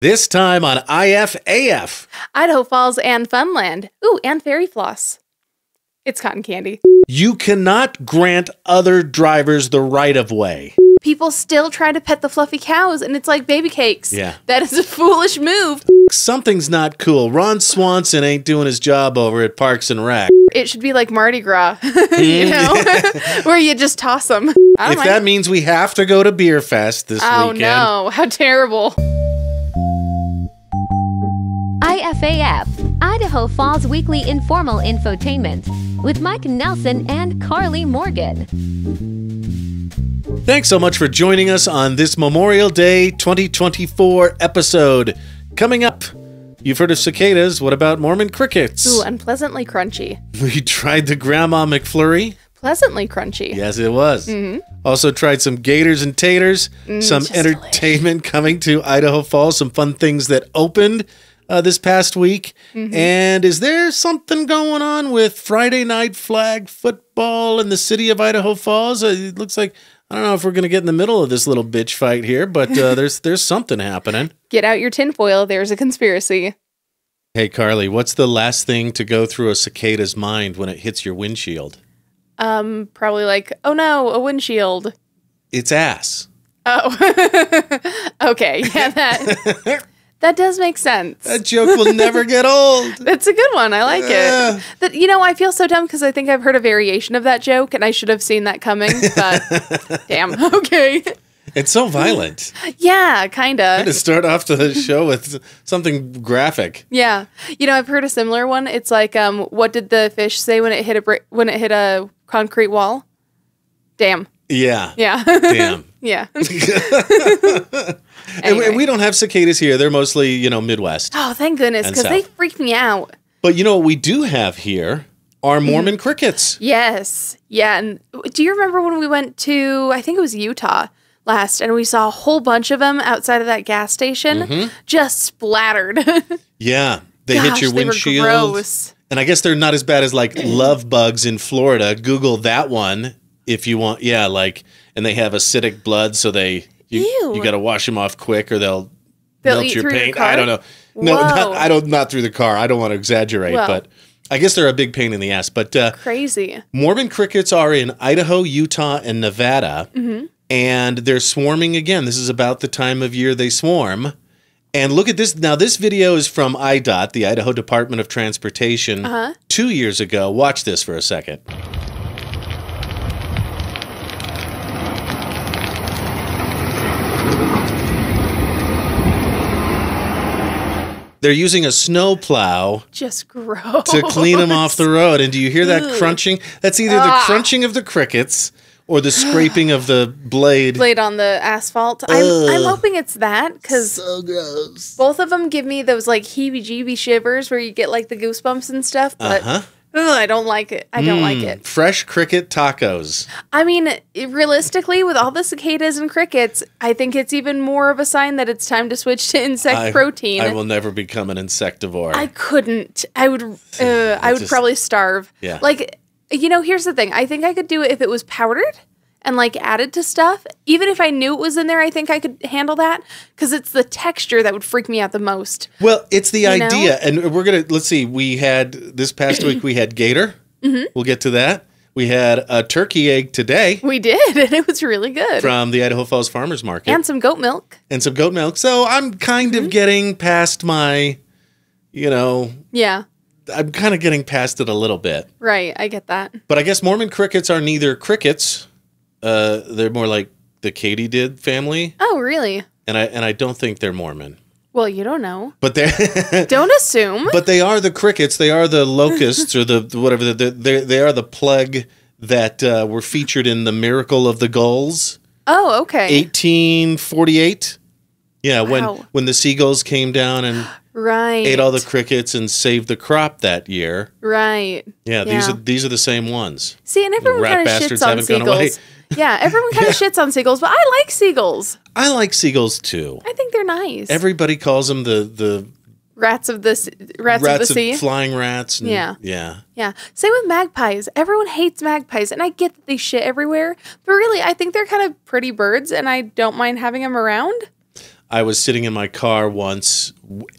This time on IFAF. Idaho Falls and Funland. Ooh, and Fairy Floss. It's cotton candy. You cannot grant other drivers the right of way. People still try to pet the fluffy cows, and it's like baby cakes. Yeah. That is a foolish move. Something's not cool. Ron Swanson ain't doing his job over at Parks and Rec. It should be like Mardi Gras, you hmm. know, where you just toss them. If that means we have to go to Beer Fest this oh weekend. Oh, no, how terrible. IFAF, Idaho Falls Weekly Informal Infotainment, with Mike Nelson and Karley Morgan. Thanks so much for joining us on this Memorial Day 2024 episode. Coming up, you've heard of cicadas. What about Mormon crickets? Ooh, unpleasantly crunchy. We tried the Grandma McFlurry. Pleasantly crunchy. Yes, it was. Mm-hmm. Also tried some gators and taters, mm, some just entertainment coming to Idaho Falls, some fun things that opened uh, this past week. And is there something going on with Friday night flag football in the city of Idaho Falls? Uh, it looks like I don't know if we're going to get in the middle of this little bitch fight here, but uh, there's there's something happening. Get out your tinfoil. There's a conspiracy. Hey Karley, what's the last thing to go through a cicada's mind when it hits your windshield? Um, probably like, oh no, a windshield. It's ass. Oh, okay, yeah, that that does make sense. That joke will never get old. That's a good one. I like it. That you know, I feel so dumb because I think I've heard a variation of that joke, and I should have seen that coming. But damn, okay, It's so violent. yeah, kinda. to start off the show with something graphic. Yeah, you know, I've heard a similar one. It's like, um, what did the fish say when it hit a bri- when it hit a concrete wall? Damn. Yeah. Yeah. Damn. Yeah. And, we, Anyway. we don't have cicadas here. They're mostly, you know, Midwest. Oh, thank goodness, because they freaked me out. But you know what we do have here are Mormon crickets. Yes. Yeah. And do you remember when we went to, I think it was Utah last, and we saw a whole bunch of them outside of that gas station Mm-hmm. just splattered? Yeah. They Gosh, hit your they were windshield. gross. And I guess they're not as bad as like love bugs in Florida. Google that one if you want. Yeah, like and they have acidic blood, so they you, Ew. you got to wash them off quick or they'll They'll melt your through your paint. I don't know. No, not, I don't. Not through the car. I don't want to exaggerate, but I guess they're a big pain in the ass. But uh, Crazy. Mormon crickets are in Idaho, Utah, and Nevada, and they're swarming again. This is about the time of year they swarm. And look at this. Now, this video is from IDOT, the Idaho Department of Transportation, two years ago. Watch this for a second. They're using a snow plow Just gross. to clean them off the road. And do you hear that Ugh. crunching? That's either the Ah. crunching of the crickets or the scraping of the blade. Blade on the asphalt. I'm, I'm hoping it's that because So gross. both of them give me those like heebie jeebie shivers where you get like the goosebumps and stuff. But Uh-huh. Ugh, I don't like it. I don't like it. Fresh cricket tacos. I mean, realistically, with all the cicadas and crickets, I think it's even more of a sign that it's time to switch to insect I, protein. I will never become an insectivore. I couldn't. I would. Uh, I would just- probably starve. Yeah. Like, you know, here's the thing. I think I could do it if it was powdered and like added to stuff. Even if I knew it was in there, I think I could handle that because it's the texture that would freak me out the most. well, it's the know? idea. And we're going to, let's see, we had, this past week, we had gator. Mm-hmm. We'll get to that. We had a turkey egg today We did, and it was really good. from the Idaho Falls Farmers Market and some goat milk. and some goat milk. So I'm kind Mm-hmm. of getting past my, you know, Yeah. I'm kind of getting past it a little bit. Right. I get that. But I guess Mormon crickets are neither crickets. Uh, they're more like the katydid family, Oh, really? and I and I don't think they're Mormon. Well, you don't know. But they Don't assume. but they are the crickets. They are the locusts or the the whatever. They they they are the plague that uh, were featured in the miracle of the gulls, Oh, okay. 1848. Yeah, when Wow. when the seagulls came down and Right. ate all the crickets and saved the crop that year. Right. Yeah, these are these are the same ones. See, and everyone kind of bastards shits on haven't gone away. seagulls. Yeah, everyone kind of shits on seagulls, but I like seagulls. I like seagulls too. I think they're nice. Everybody calls them the the rats of the s- rats, of the sea. flying rats. And, Yeah. yeah. yeah. Same with magpies. Everyone hates magpies, and I get that they shit everywhere, but really, I think they're kind of pretty birds, and I don't mind having them around. I was sitting in my car once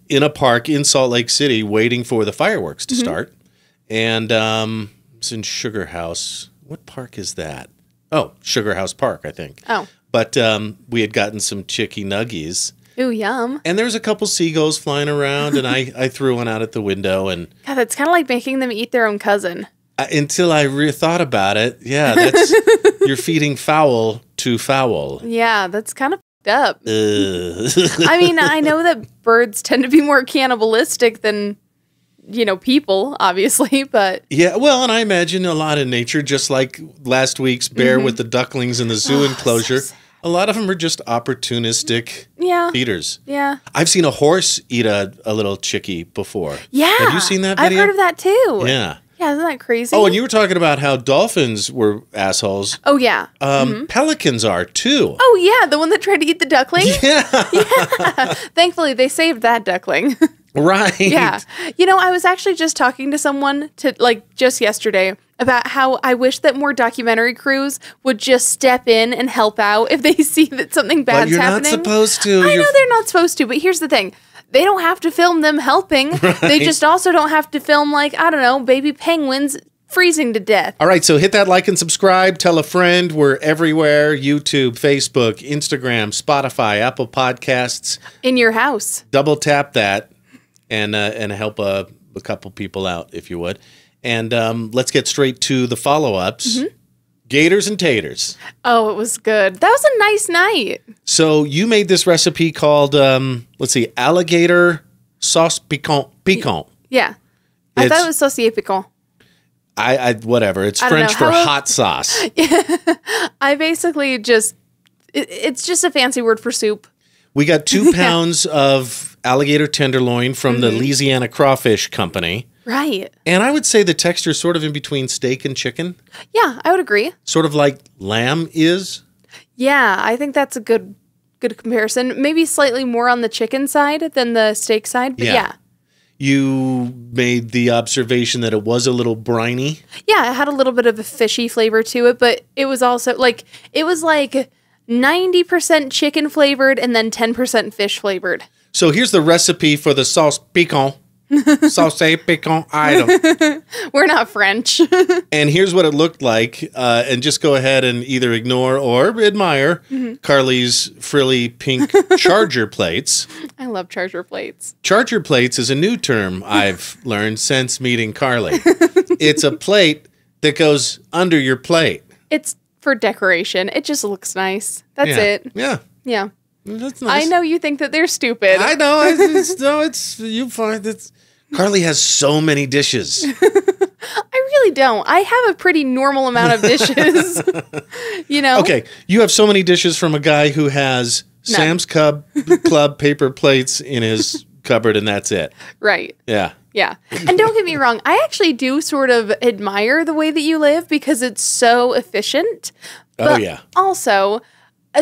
in a park in Salt Lake City waiting for the fireworks to start. And um, it's in Sugar House. What park is that? Oh, Sugar House Park, I think. Oh. But um, we had gotten some chicky nuggies. Ooh, yum. And there's a couple seagulls flying around, and I, I threw one out at the window. And God, that's kind of like making them eat their own cousin. I, until I re- thought about it, yeah, that's you're feeding fowl to fowl. Yeah, that's kind of up. Ugh. I mean, I know that birds tend to be more cannibalistic than, you know, people, obviously, but yeah, well, and I imagine a lot in nature, just like last week's bear mm-hmm. with the ducklings in the zoo ah, enclosure. sad. a lot of them are just opportunistic yeah. feeders. Yeah. I've seen a horse eat a, a little chickie before. Yeah. Have you seen that I've video? heard of that too. Yeah. Yeah, isn't that crazy? Oh, and you were talking about how dolphins were assholes. Oh, yeah. Um, mm-hmm. Pelicans are too. Oh, yeah, the one that tried to eat the duckling. Yeah. Thankfully, they saved that duckling. right. yeah. You know, I was actually just talking to someone to like just yesterday about how I wish that more documentary crews would just step in and help out if they see that something bad's you're happening. not supposed to. I You're- know they're not supposed to, but here's the thing. They don't have to film them helping. They just also don't have to film like, I don't know, baby penguins freezing to death. All right, so hit that like and subscribe. Tell a friend. We're everywhere YouTube, Facebook, Instagram, Spotify, Apple Podcasts. In your house. Double tap that and uh, and help a, a couple people out if you would. And um, let's get straight to the follow ups. Mm-hmm. Gators and taters. Oh, it was good. That was a nice night. So you made this recipe called um, let's see, alligator sauce piquant. Piquant. Yeah. I It's- thought it was saucier piquant. I, I whatever. It's I French for hot sauce. I basically just, it, it's just a fancy word for soup. We got two pounds of alligator tenderloin from Mm-hmm. the Louisiana Crawfish Company. Right. And I would say the texture is sort of in between steak and chicken, Yeah, I would agree. sort of like lamb is. Yeah, I think that's a good good comparison. Maybe slightly more on the chicken side than the steak side, but Yeah. yeah. You made the observation that it was a little briny. Yeah, it had a little bit of a fishy flavor to it, but it was also like it was like 90% chicken flavored and then 10% fish flavored. So here's the recipe for the sauce piquant. sauce piquant item. We're not French. And here's what it looked like. Uh, and just go ahead and either ignore or admire Mm-hmm. Karley's frilly pink charger plates. I love charger plates. Charger plates is a new term I've learned since meeting Karley. it's a plate that goes under your plate. It's for decoration. It just looks nice. That's yeah. it. Yeah. Yeah. That's nice. I know you think that they're stupid. I know. It's, it's, no, it's you find it's Karley has so many dishes. I really don't. I have a pretty normal amount of dishes. you know? Okay, you have so many dishes from a guy who has None. Sam's Club Club paper plates in his cupboard, and that's it. Right. Yeah. Yeah. And don't get me wrong, I actually do sort of admire the way that you live because it's so efficient. Oh yeah. Also,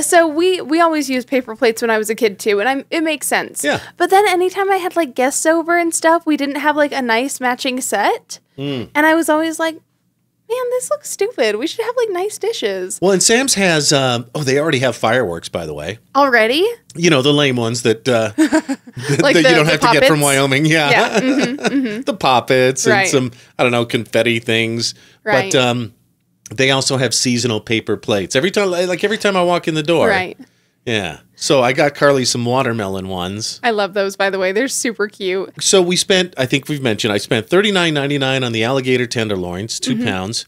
so we we always used paper plates when I was a kid too, and I'm it makes sense. Yeah. But then anytime I had like guests over and stuff, we didn't have like a nice matching set, Hmm. and I was always like, "Man, this looks stupid. We should have like nice dishes Well, and Sam's has. Um, oh, they already have fireworks, by the way. already." You know the lame ones that uh, that, Like that the- you don't have to get from? Wyoming. Yeah. Yeah. mhm. the poppets and Right. some I don't know confetti things. Right. But um, they also have seasonal paper plates. Every time, like every time I walk in the door. Right. Yeah. So I got Karley some watermelon ones. I love those, by the way. They're super cute. So we spent, I think we've mentioned, I spent thirty nine ninety nine on the alligator tenderloins, 2 Mm-hmm. pounds,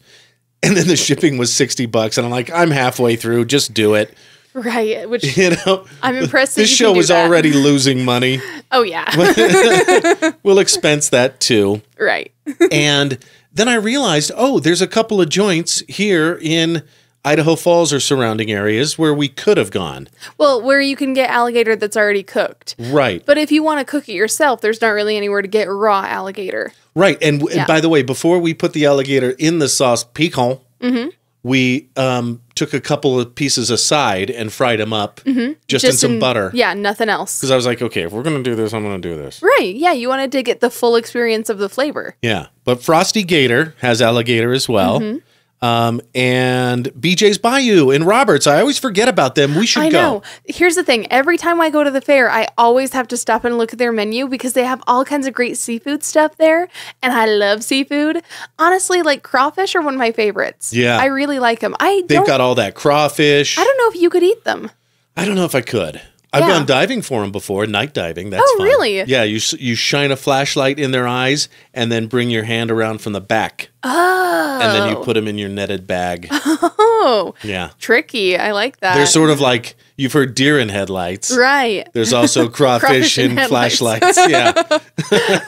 and then the shipping was sixty bucks. And I'm like, I'm halfway through. Just do it. Right. Which You know, I'm impressed. that this show was that. already losing money. Oh yeah. We'll expense that too. right. and then I realized, oh, there's a couple of joints here in Idaho Falls or surrounding areas where we could have gone. Well, where you can get alligator that's already cooked. Right. But if you want to cook it yourself, there's not really anywhere to get raw alligator. Right. And, and Yeah. by the way, before we put the alligator in the sauce piquant, Mm-hmm. We um, took a couple of pieces aside and fried them up just, in some butter. Yeah, nothing else. Because I was like, okay, if we're going to do this, I'm going to do this. Right. Yeah, you wanted to get the full experience of the flavor. Yeah. But Frosty Gator has alligator as well. Mm-hmm. Um, and BJ's Bayou in Roberts. I always forget about them. We should I go. know. Here's the thing. Every time I go to the fair, I always have to stop and look at their menu because they have all kinds of great seafood stuff there. And I love seafood. Honestly, like crawfish are one of my favorites. Yeah. I really like them. I They've got all that crawfish. I don't know if you could eat them. I don't know if I could. I've Yeah. gone diving for them before, night diving. That's Oh, fun. really? Yeah, you you shine a flashlight in their eyes and then bring your hand around from the back, Oh. and then you put oh. them in your netted bag. Oh, yeah, tricky. I like that. they're sort of like you've heard deer in headlights. right. There's also crawfish, Crawfish in and flashlights. Yeah,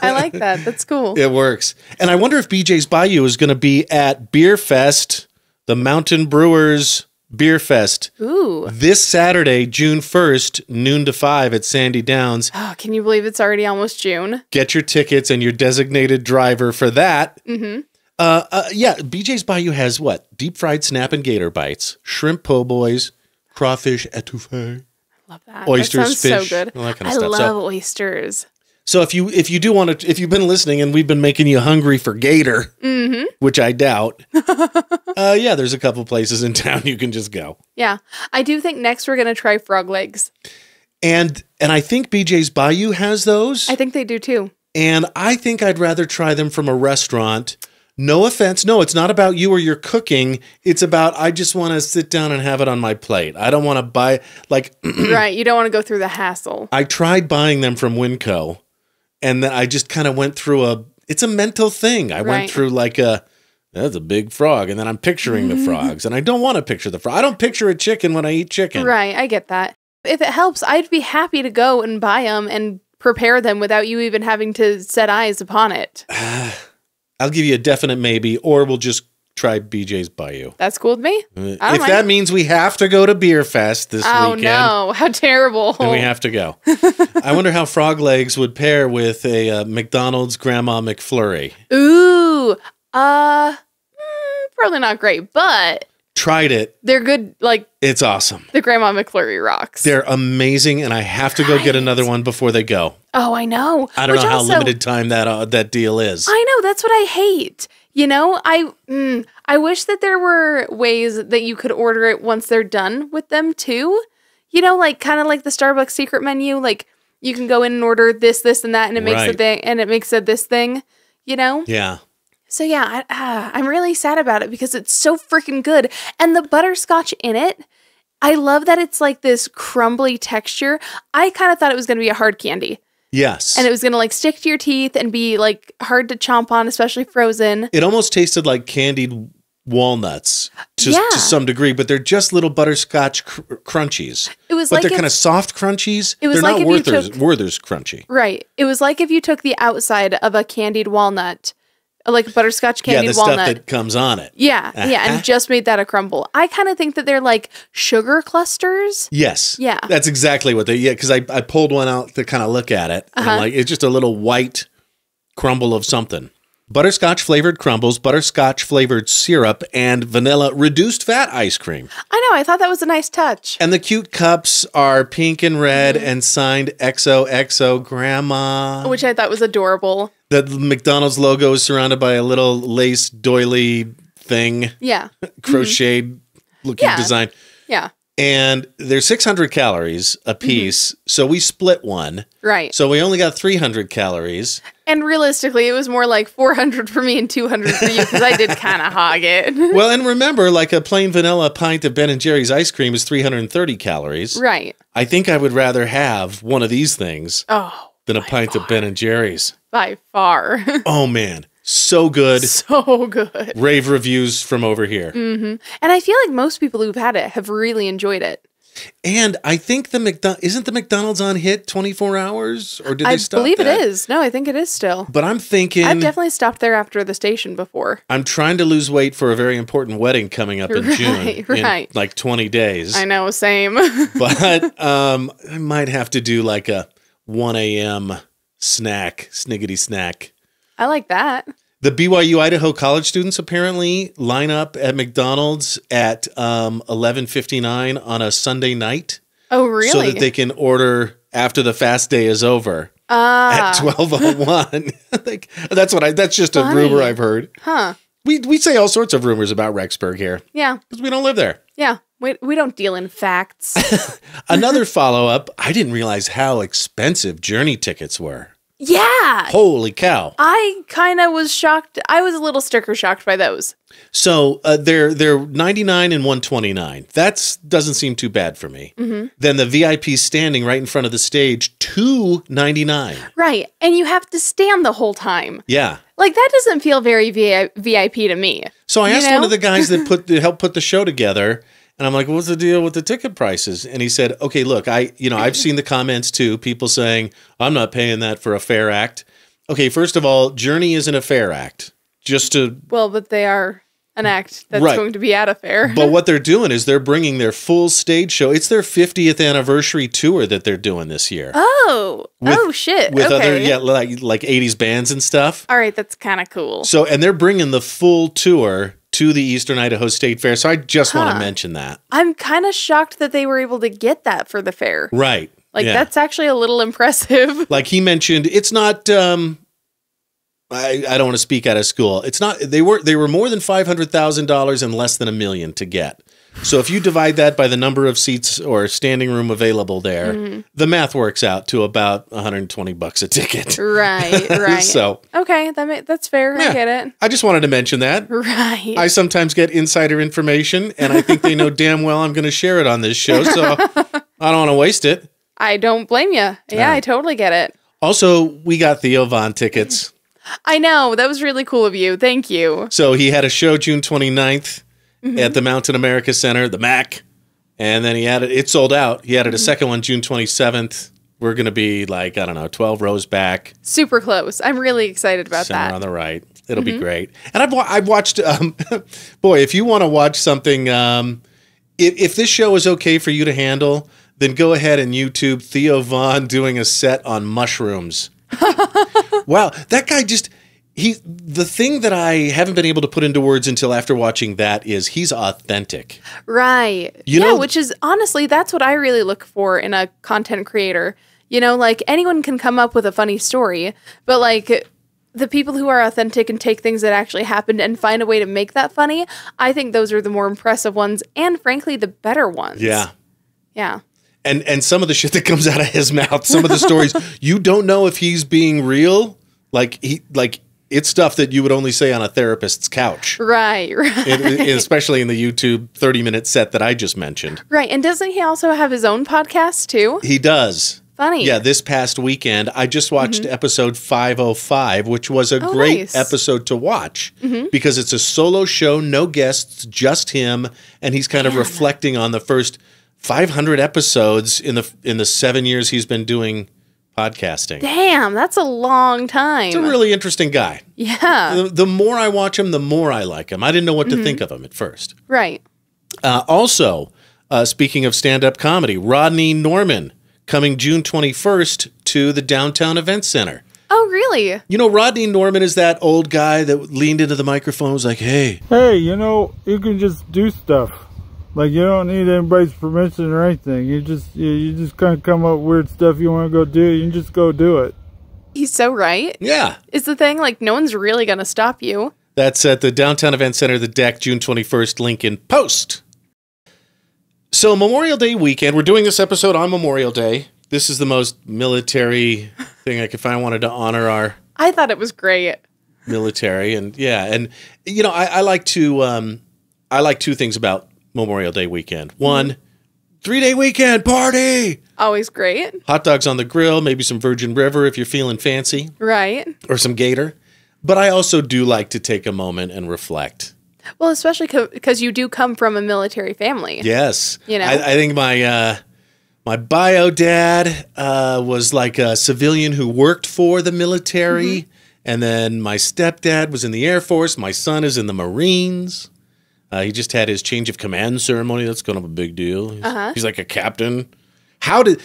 I like that. That's cool. it works. And I wonder if BJ's Bayou is going to be at Beer Fest, the Mountain Brewers Beer Fest, Ooh. this Saturday, June 1st, noon to 5 at Sandy Downs. Oh, can you believe it's already almost June? get your tickets and your designated driver for that. Mm-hmm. Uh, uh, yeah, BJ's Bayou has what? Deep fried snap and gator bites, shrimp po' boys, crawfish etouffee. I love that. Oysters, that fish, so good. all that kind of I stuff. love So- oysters. So if you if you do want to, if you've been listening and we've been making you hungry for gator, which I doubt, uh, yeah, there's a couple places in town you can just go. Yeah. I do think next we're going to try frog legs. And and I think BJ's Bayou has those. I think they do too. And I think I'd rather try them from a restaurant. No offense. No, it's not about you or your cooking. It's about I just want to sit down and have it on my plate. I don't want to buy like right. You don't want to go through the hassle. I tried buying them from Winco and then I just kind of went through a it's a mental thing. I went through like a that's a big frog and then I'm picturing the mm-hmm. frogs and I don't want to picture the frog. I don't picture a chicken when I eat chicken. Right. I get that. If it helps, I'd be happy to go and buy them and prepare them without you even having to set eyes upon it. I'll give you a definite maybe or we'll just try BJ's Bayou. That's cool with me. Uh, If mind. that means we have to go to Beer Fest this Oh weekend, no! How terrible! then we have to go. I wonder how frog legs would pair with a uh, McDonald's Grandma McFlurry. Ooh, uh, mm, probably not great, but Tried it. they're good. Like It's awesome. the Grandma McFlurry rocks. They're amazing, and I have to go get another one before they go. oh, I know. I don't Which know how also- limited time that uh, that deal is. I know that's what I hate. You know, I mm, I wish that there were ways that you could order it once they're done with them too. You know, like kind of like the Starbucks secret menu. Like you can go in and order this, this, and that, and it makes a thing, and it makes it this thing. You know. yeah. So yeah, I, ah, I'm really sad about it because it's so freaking good, and the butterscotch in it. I love that it's like this crumbly texture. I kind of thought it was going to be a hard candy Yes. and it was going to like stick to your teeth and be like hard to chomp on, especially frozen. it almost tasted like candied walnuts to, Yeah. to some degree, but they're just little butterscotch cr- crunchies. It was but like they're kind of soft crunchies. It was they're like not Werther's, took- Werther's crunchy. Right. It was like if you took the outside of a candied walnut, like butterscotch candy Yeah, the walnut. stuff that comes on it. yeah, yeah, Uh-huh. and just made that a crumble. I kind of think that they're like sugar clusters. Yes. Yeah. That's exactly what they, yeah, because I, I pulled one out to kind of look at it. Uh-huh. like, it's just a little white crumble of something. Butterscotch flavored crumbles, butterscotch flavored syrup, and vanilla reduced fat ice cream. I know. I thought that was a nice touch. And the cute cups are pink and red Mm-hmm. and signed XOXO Grandma. Which I thought was adorable. The McDonald's logo is surrounded by a little lace doily thing, Yeah. crocheted mm-hmm. looking Yeah. design. Yeah. And they're 600 calories a piece. Mm-hmm. So we split one. Right. So we only got 300 calories. And realistically, it was more like 400 for me and 200 for you because I did kind of hog it. Well, and remember, like a plain vanilla pint of Ben and Jerry's ice cream is 330 calories. right. I think I would rather have one of these things Oh, than a pint of Ben and Jerry's. by far. Oh man, so good. so good. Rave reviews from over here. And I feel like most people who've had it have really enjoyed it. And I think the McDonald isn't the McDonald's on hit 24 hours or did I they stop I believe that? it is. No, I think it is still. But I'm thinking I've definitely stopped there after the station before. I'm trying to lose weight for a very important wedding coming up in Right, June in right. like 20 days. I know, same. but um, I might have to do like a 1 a.m. snack, sniggity snack. I like that. The BYU Idaho college students apparently line up at McDonald's at um, 11:59 on a Sunday night, Oh, really? so that they can order after the fast day is over Ah, at 12:01. like, that's what I. That's just a rumor I've heard. huh. We we say all sorts of rumors about Rexburg here Yeah. because we don't live there. Yeah. We, we don't deal in facts. Another follow up. I didn't realize how expensive Journey tickets were. yeah. Holy cow! I kind of was shocked. I was a little sticker shocked by those. So uh, they're they're ninety nine and one twenty nine. That's doesn't seem too bad for me. Then the VIP standing right in front of the stage two ninety nine. Right. And you have to stand the whole time. Yeah. Like that doesn't feel very VIP to me. So I You asked one of the guys that put that helped put the show together, and I'm like, "What's the deal with the ticket prices?" And he said, "Okay, look, I you know I've seen the comments too. People saying I'm not paying that for a fair act. Okay, first of all, Journey isn't a fair act. Just to Well, but they are an act that's Right. going to be at a fair. but what they're doing is they're bringing their full stage show. It's their 50th anniversary tour that they're doing this year oh. oh with- oh shit. with okay. other yeah like like 80s bands and stuff. All right, that's kind of cool. So and they're bringing the full tour to the Eastern Idaho State Fair. So I just want to mention that. I'm kind of shocked that they were able to get that for the fair. Right. Like Yeah. that's actually a little impressive. like he mentioned it's not um I, I don't want to speak out of school. It's not they were they were more than five hundred thousand dollars and less than a million to get. So if you divide that by the number of seats or standing room available there, Mm-hmm. the math works out to about 120 bucks a ticket. right, right. So okay, that ma- that's fair. Yeah. I get it. I just wanted to mention that. Right. I sometimes get insider information and I think they know damn well I'm going to share it on this show, so I don't want to waste it. I don't blame you. Yeah, I totally get it. Also, we got Theo Von tickets. I know. That was really cool of you. Thank you. So he had a show June 29th Mm-hmm. at the Mountain America Center, the MAC. And then he added, it sold out. He Mm-hmm. added a second one June 27th. We're going to be like, I don't know, 12 rows back, Super close. I'm really excited about center that. on the right. It'll Mm-hmm. be great. And I've, I've watched, um, boy, if you want to watch something, um, if, if this show is okay for you to handle, then go ahead and YouTube Theo Von doing a set on mushrooms. wow, that guy just he the thing that I haven't been able to put into words until after watching that is he's authentic. Right. You yeah, know- which is honestly, that's what I really look for in a content creator. You know, like anyone can come up with a funny story, but like the people who are authentic and take things that actually happened and find a way to make that funny, I think those are the more impressive ones and frankly the better ones. Yeah. Yeah. And and some of the shit that comes out of his mouth, some of the stories you don't know if he's being real. Like he like it's stuff that you would only say on a therapist's couch. Right, right. It- it- especially in the YouTube 30 minute set that I just mentioned. right. And doesn't he also have his own podcast too? He does. Funny. Yeah, this past weekend, I just watched mm-hmm. episode 505, which was a. Oh, great nice. episode to watch mm-hmm. because it's a solo show, no guests, just him, and he's kind of reflecting on the first 500 episodes in the in the 7 years he's been doing podcasting. Damn, that's a long time. He's a really interesting guy. yeah. The, the more I watch him, the more I like him. I didn't know what Mm-hmm. to think of him at first. Right. Uh, also, uh, speaking of stand up comedy, Rodney Norman coming June 21st to the Downtown Event Center. Oh, really? You know, Rodney Norman is that old guy that leaned into the microphone and was like, hey, hey, you know, you can just do stuff. Like you don't need anybody's permission or anything. You just you, you just kind of come up with weird stuff you want to go do. You can just go do it. He's so right. yeah. Is the thing like no one's really gonna stop you? That's at the Downtown Event Center, the deck, June 21st, Lincoln post. So, Memorial Day weekend, we're doing this episode on Memorial Day. This is the most military thing I could find. I wanted to honor our I thought it was great. military and yeah and you know i, I like to um i like two things about memorial day weekend one three day weekend party Always great. hot dogs on the grill maybe some virgin river if you're feeling fancy Right. or some gator but i also do like to take a moment and reflect Well, especially because you do come from a military family. yes You know? i, I think my uh my bio dad uh, was like a civilian who worked for the military. Mm-hmm. And then my stepdad was in the Air Force. My son is in the Marines. Uh, he just had his change of command ceremony. That's kind of a big deal. He's, Uh-huh. he's like a captain. How did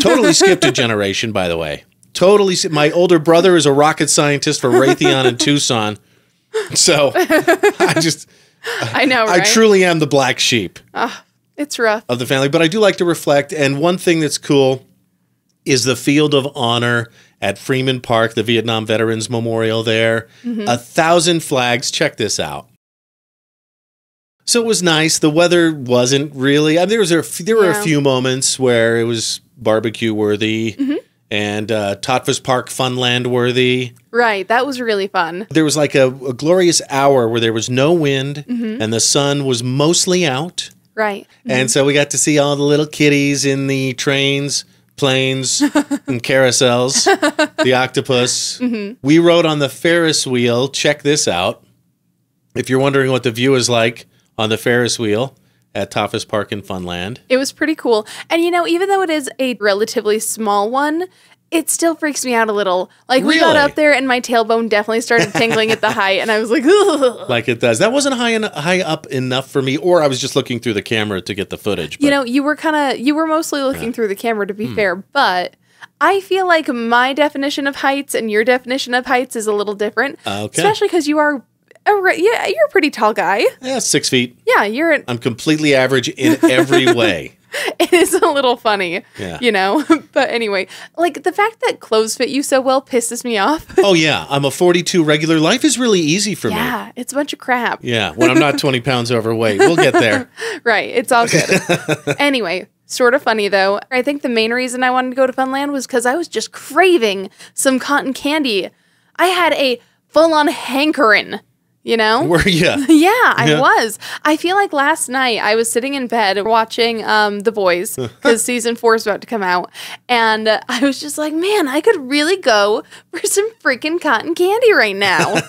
totally skipped a generation, by the way. Totally. My older brother is a rocket scientist for Raytheon in Tucson. So I just, I know, right? I truly am the black sheep it's rough. of the family, but I do like to reflect. And one thing that's cool is the Field of Honor at Freeman Park, the Vietnam Veterans Memorial there. A thousand flags. Check this out. So it was nice. The weather wasn't really. I mean, there was a there were a few moments where it was barbecue worthy mm-hmm. and uh, Tautphaus Park Funland worthy. Right. That was really fun. There was like a, a glorious hour where there was no wind mm-hmm. and the sun was mostly out. Right. And mm-hmm. so we got to see all the little kitties in the trains, planes, and carousels, the octopus. We rode on the Ferris wheel. Check this out. If you're wondering what the view is like on the Ferris wheel at Tautphaus Park in Funland, It was pretty cool. And you know, even though it is a relatively small one, it still freaks me out a little. Like we got Really? up there and my tailbone definitely started tingling at the height and I was like, Ugh. like it does. That wasn't high, en- high up enough for me, or I was just looking through the camera to get the footage. You know, you were kind of you were mostly looking through the camera to be Hmm. fair, but I feel like my definition of heights and your definition of heights is a little different. Okay. Especially because you are re- yeah, you're a pretty tall guy. yeah, six feet. Yeah, you're an, I'm completely average in every way. it is a little funny. Yeah. You know? but anyway, like the fact that clothes fit you so well pisses me off. Oh yeah, I'm a 42 regular. Life is really easy for me. yeah, it's a bunch of crap. Yeah, when I'm not 20 pounds overweight, we'll get there. Right. It's all good. anyway, sort of funny though. I think the main reason I wanted to go to Funland was because I was just craving some cotton candy. I had a full on hankering, you know? Were you? yeah, I Yeah. was. I feel like last night I was sitting in bed watching um, The Boys because season four is about to come out. And uh, I was just like, man, I could really go for some freaking cotton candy right now.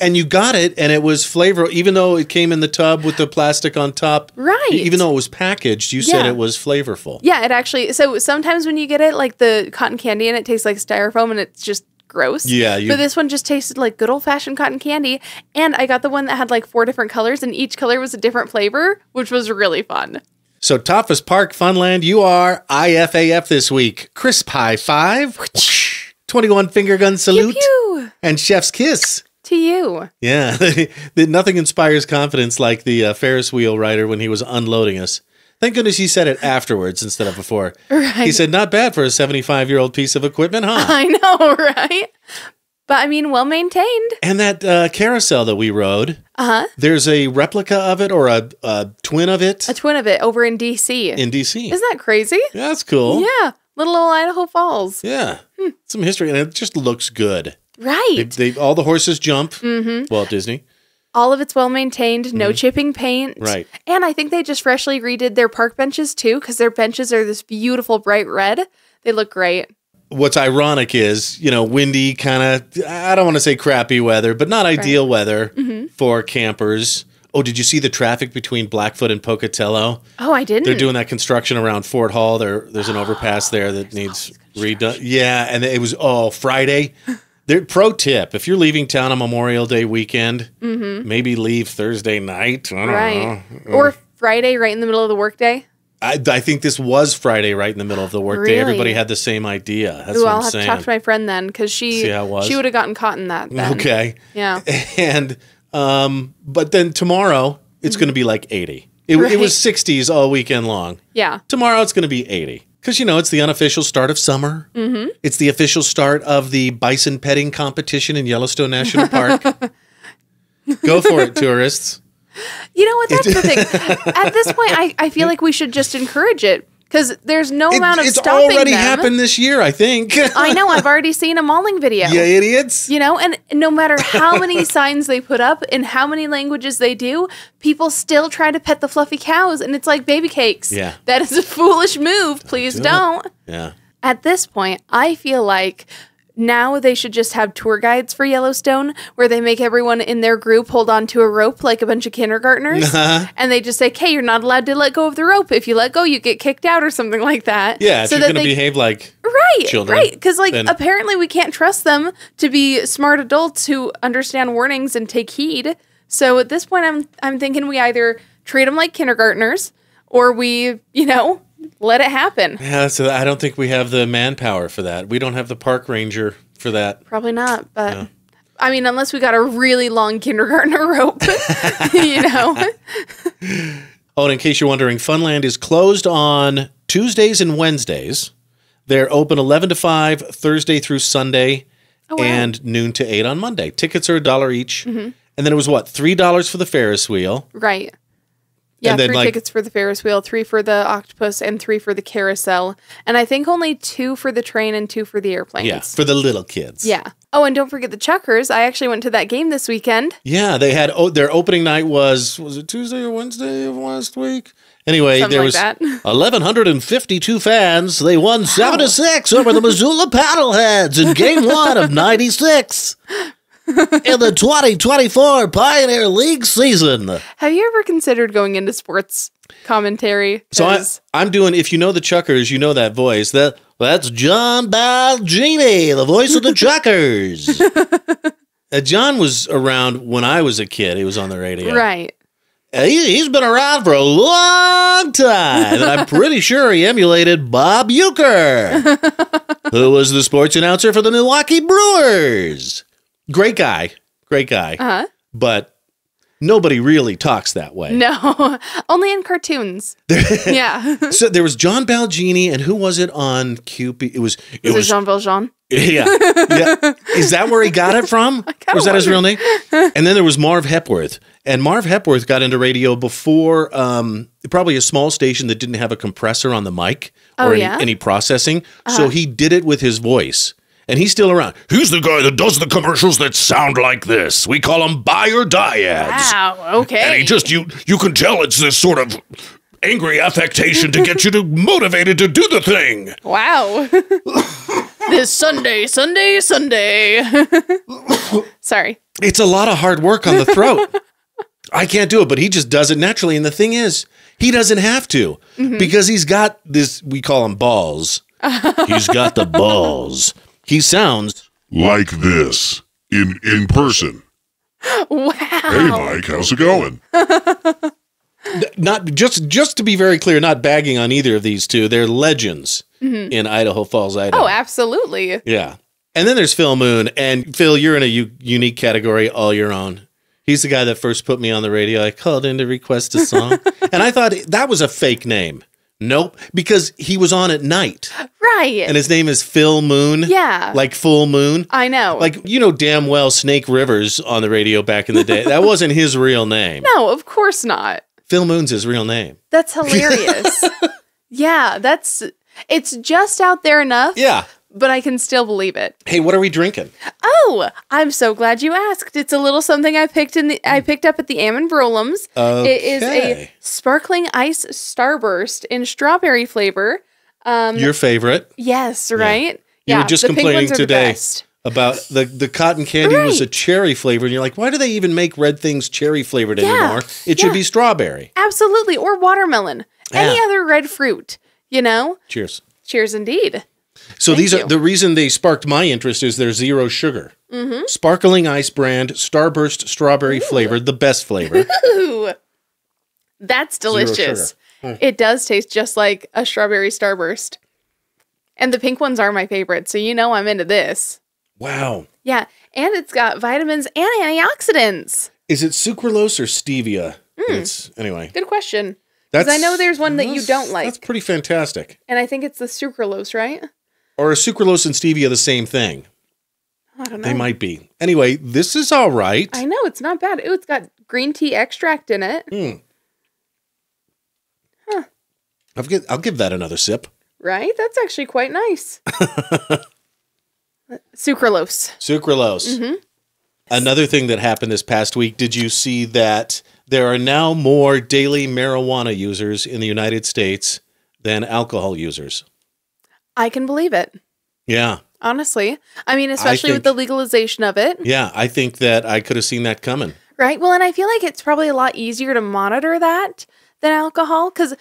And you got it, and it was flavor. Even though it came in the tub with the plastic on top, Right. Even though it was packaged, you said it was flavorful. Yeah, it actually. So sometimes when you get it, like the cotton candy, and it tastes like styrofoam, and it's just gross. Yeah, you- but this one just tasted like good old fashioned cotton candy, and I got the one that had like four different colors, and each color was a different flavor, which was really fun. So Tautphaus Park Funland, you are IFAF this week. Crisp high five, 21 finger gun salute, Pew and chef's kiss. to you. Yeah, nothing inspires confidence like the uh, Ferris wheel rider when he was unloading us. Thank goodness he said it afterwards instead of before. He said, "Not bad for a 75 year old piece of equipment, huh?" I know, right? But I mean, well maintained. and that uh, carousel that we rode, Uh huh. there's a replica of it or a, a twin of it A twin of it over in DC. in DC. Isn't that crazy? yeah, that's cool. Yeah, little old Idaho Falls. Yeah. some history, and it just looks good. Right. They, they all the horses jump. Mm-hmm. Walt Disney. All of it's well maintained, no chipping paint. Mm-hmm. Right. And I think they just freshly redid their park benches too, because their benches are this beautiful bright red. They look great. What's ironic is, you know, windy, kind of, I don't want to say crappy weather, but not ideal weather Mm-hmm. for campers. Oh, did you see the traffic between Blackfoot and Pocatello? Oh, I didn't. They're doing that construction around Fort Hall. There, there's an overpass there that needs redone. Yeah, and it was oh Friday. There, pro tip: if you're leaving town on Memorial Day weekend, maybe leave Thursday night. I don't Mm-hmm. right. know. Or Friday, right in the middle of the workday. I, I think this was Friday, right in the middle of the workday. Really? Everybody had the same idea. That's Ooh, what I'll I'm have saying. to talk to my friend then, because she See how it was? she would have gotten caught in that. Then. okay, Yeah. and um, but then tomorrow it's going to be like 80. It, it was 60s all weekend long. Yeah. Tomorrow it's going to be 80. Because, you know, it's the unofficial start of summer. Mm-hmm. It's the official start of the bison petting competition in Yellowstone National Park. Go for it, tourists. You know what? That's the thing. At this point, I, I feel like we should just encourage it because there's no It- amount of it's stopping already them. happened this year, I think. I know. I've already seen a mauling video. yeah idiots. You know, and no matter how many signs they put up and how many languages they do, people still try to pet the fluffy cows, and it's like baby cakes. Yeah. That is a foolish move. Please do it. don't. Yeah. At this point, I feel like now they should just have tour guides for Yellowstone where they make everyone in their group hold on to a rope like a bunch of kindergartners. Uh-huh. And they just say, hey, you're not allowed to let go of the rope. If you let go, you get kicked out or something like that. Yeah, so you're going to they behave like Right, children, right. Because like then- apparently we can't trust them to be smart adults who understand warnings and take heed. So at this point, I'm I'm thinking we either treat them like kindergartners or we, you know, let it happen. Yeah, so I don't think we have the manpower for that. We don't have the park ranger for that. Probably not, but. I mean, unless we got a really long kindergartner rope, you know. Oh, and in case you're wondering, Funland is closed on Tuesdays and Wednesdays. They're open 11 to 5 Thursday through Sunday Oh, wow. and noon to 8 on Monday. Tickets are a dollar each. Mm-hmm. And then it was what? $3 for the Ferris wheel. Right. Yeah, And then, three like- tickets for the Ferris wheel, three for the octopus, and three for the carousel. And I think only two for the train and two for the airplanes. Yeah, for the little kids. Yeah. Oh, and don't forget the Chukars. I actually went to that game this weekend. Yeah, they had oh, their opening night was was it Tuesday or Wednesday of last week? Anyway, Something there like was 1152 fans. They won 7 to 6 over the Missoula Paddleheads in game 1 of 96 in the 2024 Pioneer League season. Have you ever considered going into sports commentary? So I, I'm doing if you know the Chukars, you know that voice. That that's John Balginy, the voice of the Chukars. Uh, John was around when I was a kid. He was on the radio. right. Uh, He, he's been around for a long time, and I'm pretty sure he emulated Bob Uecker, who was the sports announcer for the Milwaukee Brewers. Great guy, great guy, Uh huh. but nobody really talks that way. No, only in cartoons. yeah. So there was John Balginy, and who was it on QP? It was it Is it was Jean Valjean? yeah, yeah. Is that where he got it from? Was that his real name? And then there was Marv Hepworth, and Marv Hepworth got into radio before um, probably a small station that didn't have a compressor on the mic or Oh, yeah? any processing. So he did it with his voice. And he's still around. He's the guy that does the commercials that sound like this. We call them buy or die ads. Wow. Okay. And he just you you can tell it's this sort of angry affectation to get you to motivated to do the thing. Wow. this Sunday, Sunday, Sunday. Sorry. It's a lot of hard work on the throat. I can't do it, but he just does it naturally. And the thing is, he doesn't have to mm-hmm. because he's got this, we call him balls. he's got the balls. He sounds, like this in in person. Wow. Hey Mike, how's it going? not just just to be very clear, not bagging on either of these two. They're legends mm-hmm. in Idaho Falls, Idaho. Oh, absolutely. Yeah. And then there's Phil Moon. And Phil, you're in a u- unique category all your own. He's the guy that first put me on the radio. I called in to request a song. and I thought that was a fake name. Nope. Because he was on at night. Right. And his name is Phil Moon. Yeah. Like full moon. I know. Like, you know damn well Snake Rivers on the radio back in the day. That wasn't his real name. no, of course not. Phil Moon's his real name. That's hilarious. yeah, that's it's just out there enough, Yeah. But I can still believe it. Hey, what are we drinking? Oh, I'm so glad you asked. It's a little something I picked in the I picked up at the Ammon Broulim's. It is a sparkling ice starburst in strawberry flavor. Um, Your favorite. Yes, right? You were just complaining are the today about the the cotton candy was a cherry flavor, and you're like, why do they even make red things cherry flavored Yeah, anymore? It should be strawberry. Absolutely, or watermelon. Any other red fruit, you know? Cheers. Cheers indeed. So Thank these are the reason they sparked my interest is they're zero sugar, Mm-hmm. sparkling ice brand, starburst strawberry flavored, the best flavor. Ooh. That's delicious. sugar. It does taste just like a strawberry starburst. And the pink ones are my favorite, so you know I'm into this. wow. Yeah, and it's got vitamins and antioxidants. Is it sucralose or stevia? It's anyway. Good question. That's I know there's one that you don't like. That's pretty fantastic. And I think it's the sucralose, right? Or is sucralose and stevia the same thing? I don't know. They might be. Anyway, this is all right. I know it's not bad. Ooh, it's got green tea extract in it. I'll give, I'll give that another sip. Right? That's actually quite nice. sucralose. Sucralose. Mm-hmm. Another thing that happened this past week, did you see that there are now more daily marijuana users in the United States than alcohol users? I can believe it. Yeah. Honestly. I mean, especially with think- the legalization of it. Yeah. I think that I could have seen that coming. Right. Well, and I feel like it's probably a lot easier to monitor that than alcohol because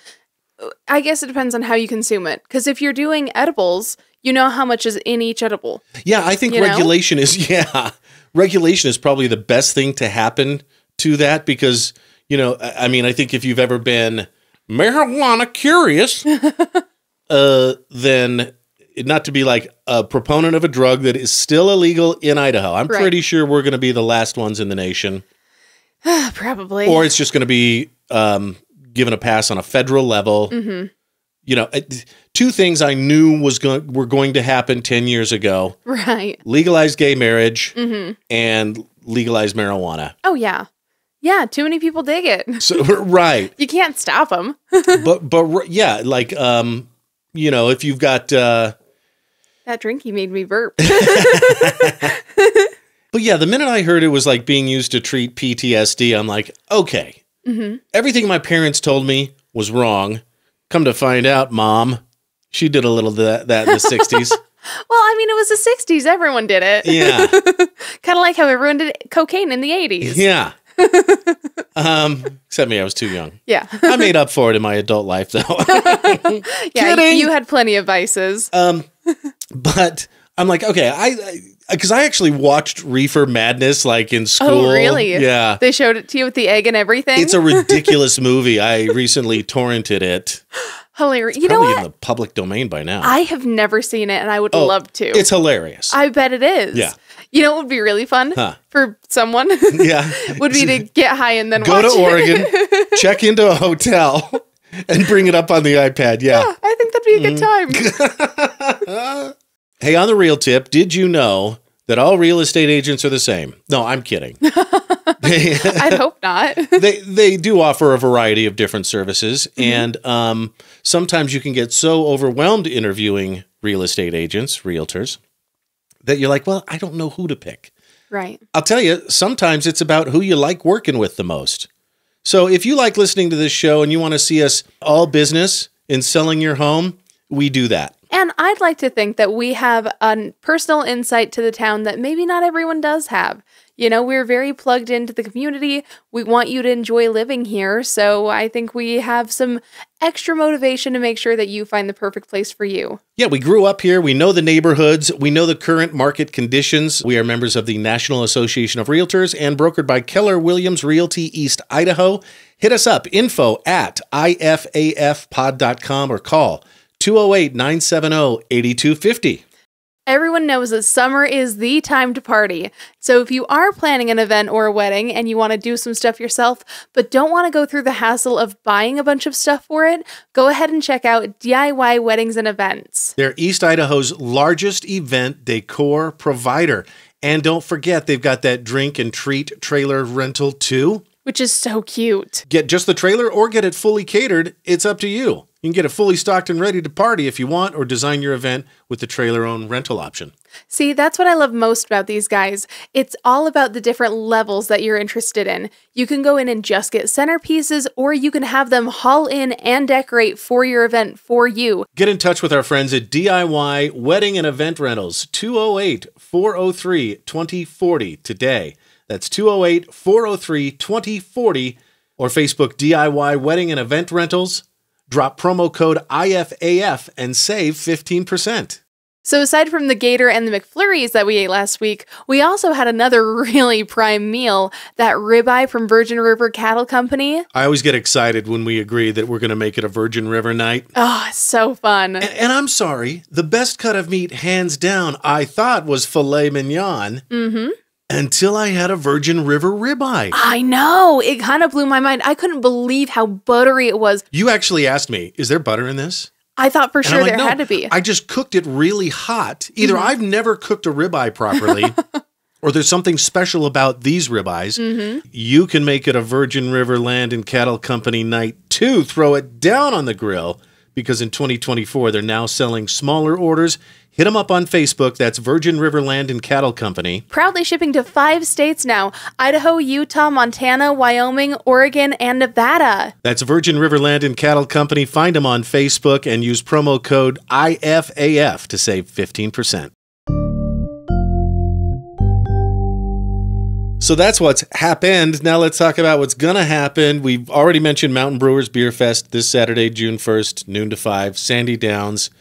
uh, I guess it depends on how you consume it. Because if you're doing edibles, you know how much is in each edible. Yeah. I think You know? regulation is, yeah. Regulation is probably the best thing to happen to that because, you know, I I mean, I think if you've ever been marijuana curious, uh, then not to be like a proponent of a drug that is still illegal in Idaho. I'm Right. pretty sure we're going to be the last ones in the nation, Probably. or it's just going to be um, given a pass on a federal level. Mm-hmm. you know, two things I knew was going were going to happen 10 years ago. Right. Legalized gay marriage Mm-hmm. and legalized marijuana. Oh yeah. Yeah, too many people dig it. So right. You can't stop them. But but yeah, like um you know, if you've got uh that drinky made me burp. but yeah, the minute I heard it was like being used to treat PTSD, I'm like, okay. Mm-hmm. Everything my parents told me was wrong. Come to find out, mom, she did a little of that, that in the 60s. well, I mean, it was the 60s. Everyone did it. Yeah. kind of like how everyone did cocaine in the 80s. Yeah. um, except me, I was too young. Yeah. I made up for it in my adult life, though. yeah. Kidding. You had plenty of vices. um, but I'm like, okay, I because I, actually watched Reefer Madness like in school. Oh, really? Yeah. They showed it to you with the egg and everything. It's a ridiculous movie. I recently torrented it. hilarious. You know Probably in the public domain by now. I have never seen it, and I would Oh, love to. It's hilarious. I bet it is. Yeah. You know what would be really fun Huh. for someone yeah. would be to get high and then Go to it. Oregon, check into a hotel, and bring it up on the iPad. Yeah. I think that'd be a good Mm-hmm. time. Hey, on the real tip, did you know that all real estate agents are the same? No, I'm kidding. I'd hope not. they they do offer a variety of different services, and um, sometimes you can get so overwhelmed interviewing real estate agents, realtors, that you're like, well, I don't know who to pick. right. I'll tell you, sometimes it's about who you like working with the most. So if you like listening to this show and you want to see us all business in selling your home, we do that. And I'd like to think that we have a personal insight to the town that maybe not everyone does have. You know, we're very plugged into the community. We want you to enjoy living here. So I think we have some extra motivation to make sure that you find the perfect place for you. Yeah, we grew up here. We know the neighborhoods. We know the current market conditions. We are members of the National Association of Realtors and brokered by Keller Williams Realty East Idaho. Hit us up info at ifafpod.com or call 208 970 8250. Everyone knows that summer is the time to party. So if you are planning an event or a wedding and you want to do some stuff yourself, but don't want to go through the hassle of buying a bunch of stuff for it, go ahead and check out DIY Weddings and Events. They're East Idaho's largest event decor provider. And don't forget, they've got that drink and treat trailer rental too. Which is so cute. Get just the trailer or get it fully catered. It's up to you. You can get it fully stocked and ready to party if you want, or design your event with the trailer own rental option. See, that's what I love most about these guys. It's all about the different levels that you're interested in. You can go in and just get centerpieces, or you can have them haul in and decorate for your event for you. Get in touch with our friends at DIY Wedding and Event Rentals, 208 403 2040 today. That's 208 403 2040 or Facebook DIY Wedding and Event Rentals. Drop promo code IFAF and save 15%. So, aside from the gator and the McFlurries that we ate last week, we also had another really prime meal that ribeye from Virgin River Cattle Company. I always get excited when we agree that we're going to make it a Virgin River night. Oh, so fun. And, and I'm sorry, the best cut of meat, hands down, I thought was filet mignon Mm-hmm. Until I had a Virgin River ribeye. I know. It kind of blew my mind. I couldn't believe how buttery it was. You actually asked me, is there butter in this? I thought for And sure like, there "No, had to be. I just cooked it really hot. Either Mm-hmm. I've never cooked a ribeye properly, or there's something special about these ribeyes. Mm-hmm. You can make it a Virgin River Land and Cattle Company night too. Throw it down on the grill because in 2024 they're now selling smaller orders. Hit them up on Facebook. That's Virgin River Land and Cattle Company. Proudly shipping to five states now Idaho, Utah, Montana, Wyoming, Oregon, and Nevada. That's Virgin River Land and Cattle Company. Find them on Facebook and use promo code IFAF to save 15%. So that's what's happened. Now let's talk about what's going to happen. We've already mentioned Mountain Brewers Beer Fest this Saturday, June 1st, noon to 5, Sandy Downs.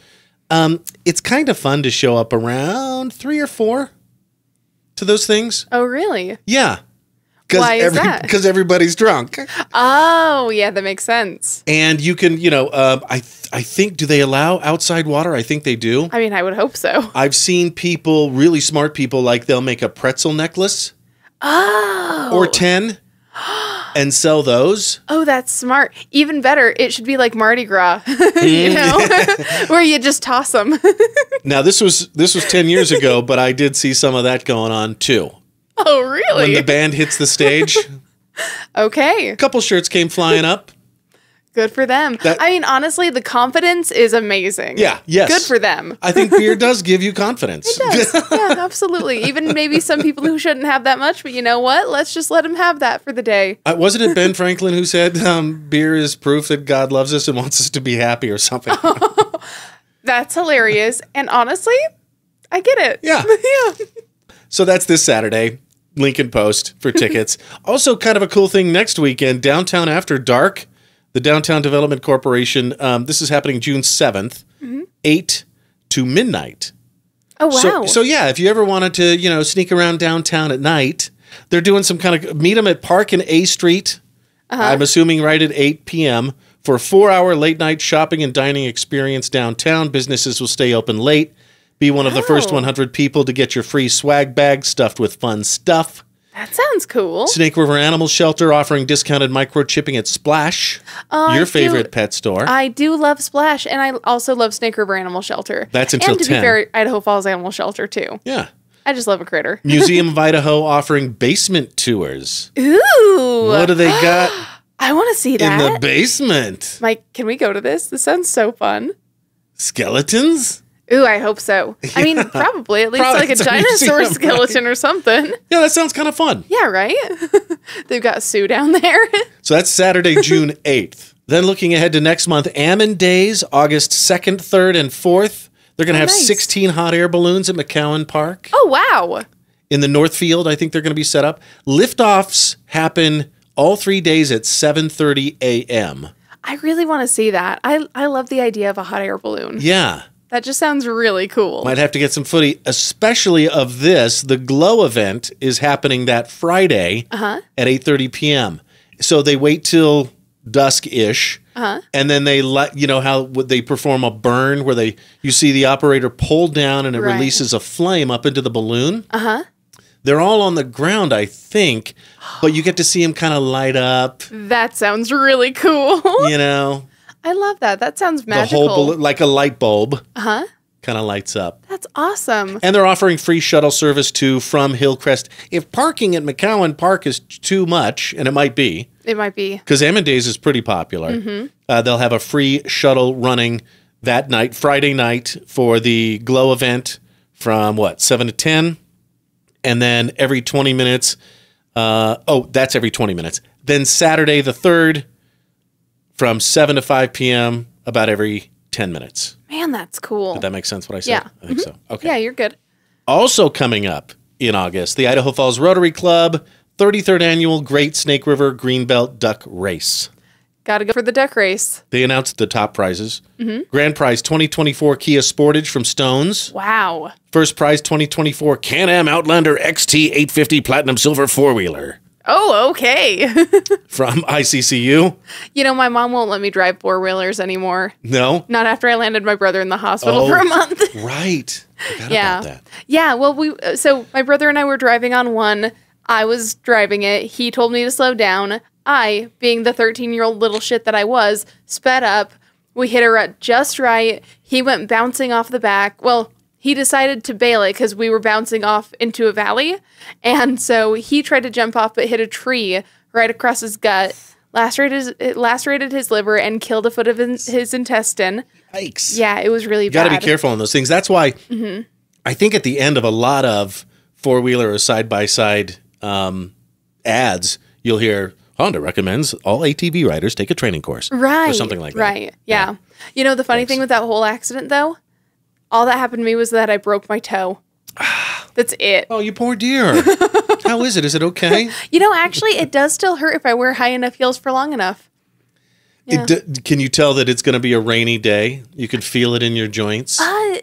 Um, it's kind of fun to show up around 3 or 4 to those things. Oh, really? Yeah. Why is that? Because everybody's drunk. Oh, yeah, that makes sense. and you can you know uh, i th- i think do they allow outside water i think they do I mean, I would hope so. i've seen people really smart people like they'll make a pretzel necklace Oh. or 10 and sell those. Oh, that's smart. Even better, it should be like Mardi Gras, hmm. you know, where you just toss them. Now this was this was 10 years ago, but I did see some of that going on too. oh, really? When the band hits the stage, okay. a couple shirts came flying up. Good for them. That- I mean, honestly, the confidence is amazing. Yeah, yes. Good for them. I think beer does give you confidence. It does. yeah, absolutely. Even maybe some people who shouldn't have that much, but you know what? Let's just let them have that for the day. Uh, wasn't it Ben Franklin who said um, beer is proof that God loves us and wants us to be happy or something? That's hilarious. And honestly, I get it. Yeah. yeah. so that's this Saturday. Lincoln Post for tickets. also, kind of a cool thing next weekend, Downtown After Dark, the Downtown Development Corporation. Um, this is happening June 7th, 8 to midnight. Oh, wow. So, so yeah, if you ever wanted to, you know, sneak around downtown at night, they're doing some kind of meet them at Park and A Street. I'm assuming right at 8 p.m. for a four-hour late-night shopping and dining experience downtown. Businesses will stay open late. Be one of the first Oh. 100 people to get your free swag bag stuffed with fun stuff. That sounds cool. Snake River Animal Shelter offering discounted microchipping at Splash, oh, I your do- favorite pet store. I do love Splash, and I also love Snake River Animal Shelter. That's until and to 10. be fair, Idaho Falls Animal Shelter too. yeah. I just love a critter. Museum of Idaho offering basement tours. Ooh, What do they got I want to see that. in the basement? Mike, can we go to this? This sounds so fun. Skeletons? Ooh, I hope so. I mean, probably at least Probably like a dinosaur museum, skeleton or something. Yeah, that sounds kind of fun. Yeah, right. They've got Sue down there. So that's Saturday, June 8th. Then looking ahead to next month, Ammon Days, August 2nd, 3rd, and 4th. They're going to oh, have nice. 16 hot air balloons at McCowin Park. oh wow. In the Northfield, I think they're going to be set up. Liftoffs happen all three days at 7.30 a.m. I really want to see that. I I love the idea of a hot air balloon. Yeah. That just sounds really cool. Might have to get some footy, especially of this. The Glow event is happening that Friday Uh-huh. at 8.30 p.m. So they wait till dusk-ish, Uh-huh. and then they let you know how would they perform a burn where they you see the operator pull down and it Right. releases a flame up into the balloon. Uh-huh. They're all on the ground, I think, but you get to see them kind of light up. That sounds really cool. You know, I love that. That sounds magical. the whole like a light bulb, uh-huh. kind of lights up. That's awesome. And they're offering free shuttle service to from Hillcrest. If parking at McCowin Park is too much, and it might be, It might be. because Ammon Days is pretty popular, Mm-hmm. uh, they'll have a free shuttle running that night, Friday night, for the Glow event from what, 7 to 10? And then every 20 minutes, uh, oh, that's every 20 minutes. Then Saturday the 3rd from 7 to 5 p.m., about every 10 minutes. Man, that's cool. Did that make sense what I said? Yeah. I think so. Okay. yeah, you're good. Also coming up in August, the Idaho Falls Rotary Club 33rd annual Great Snake River Greenbelt Duck Race. Got to go for the duck race. They announced the top prizes. Mm-hmm. Grand prize 2024 Kia Sportage from Stones. Wow. First prize 2024 Can-Am Outlander XT 850 Platinum Silver four-wheeler Oh, okay. from ICCU. you know, my mom won't let me drive four wheelers anymore. No, Not after I landed my brother in the hospital Oh. for a month. right. Yeah. about that. Yeah. Well, we, uh, so my brother and I were driving on one. I was driving it. He told me to slow down. I, being the 13 year old little shit that I was, sped up. We hit a rut just right. He went bouncing off the back. Well, he decided to bail it because we were bouncing off into a valley. And so he tried to jump off but hit a tree right across his gut, lacerated, it lacerated his liver, and killed a foot of his, his intestine. Yikes. Yeah, it was really You got to be careful on those things. That's why Mm-hmm. I think at the end of a lot of four wheeler or side by side ads, you'll hear Honda recommends all ATV riders take a training course, right or something like that. right yeah, you know the funny thing with that whole accident though all that happened to me was that i broke my toe that's it Oh, you poor dear. How is it? Is it okay? you know actually it does still hurt if i wear high enough heels for long enough Yeah. It d- can you tell that it's going to be a rainy day? You can feel it in your joints. uh,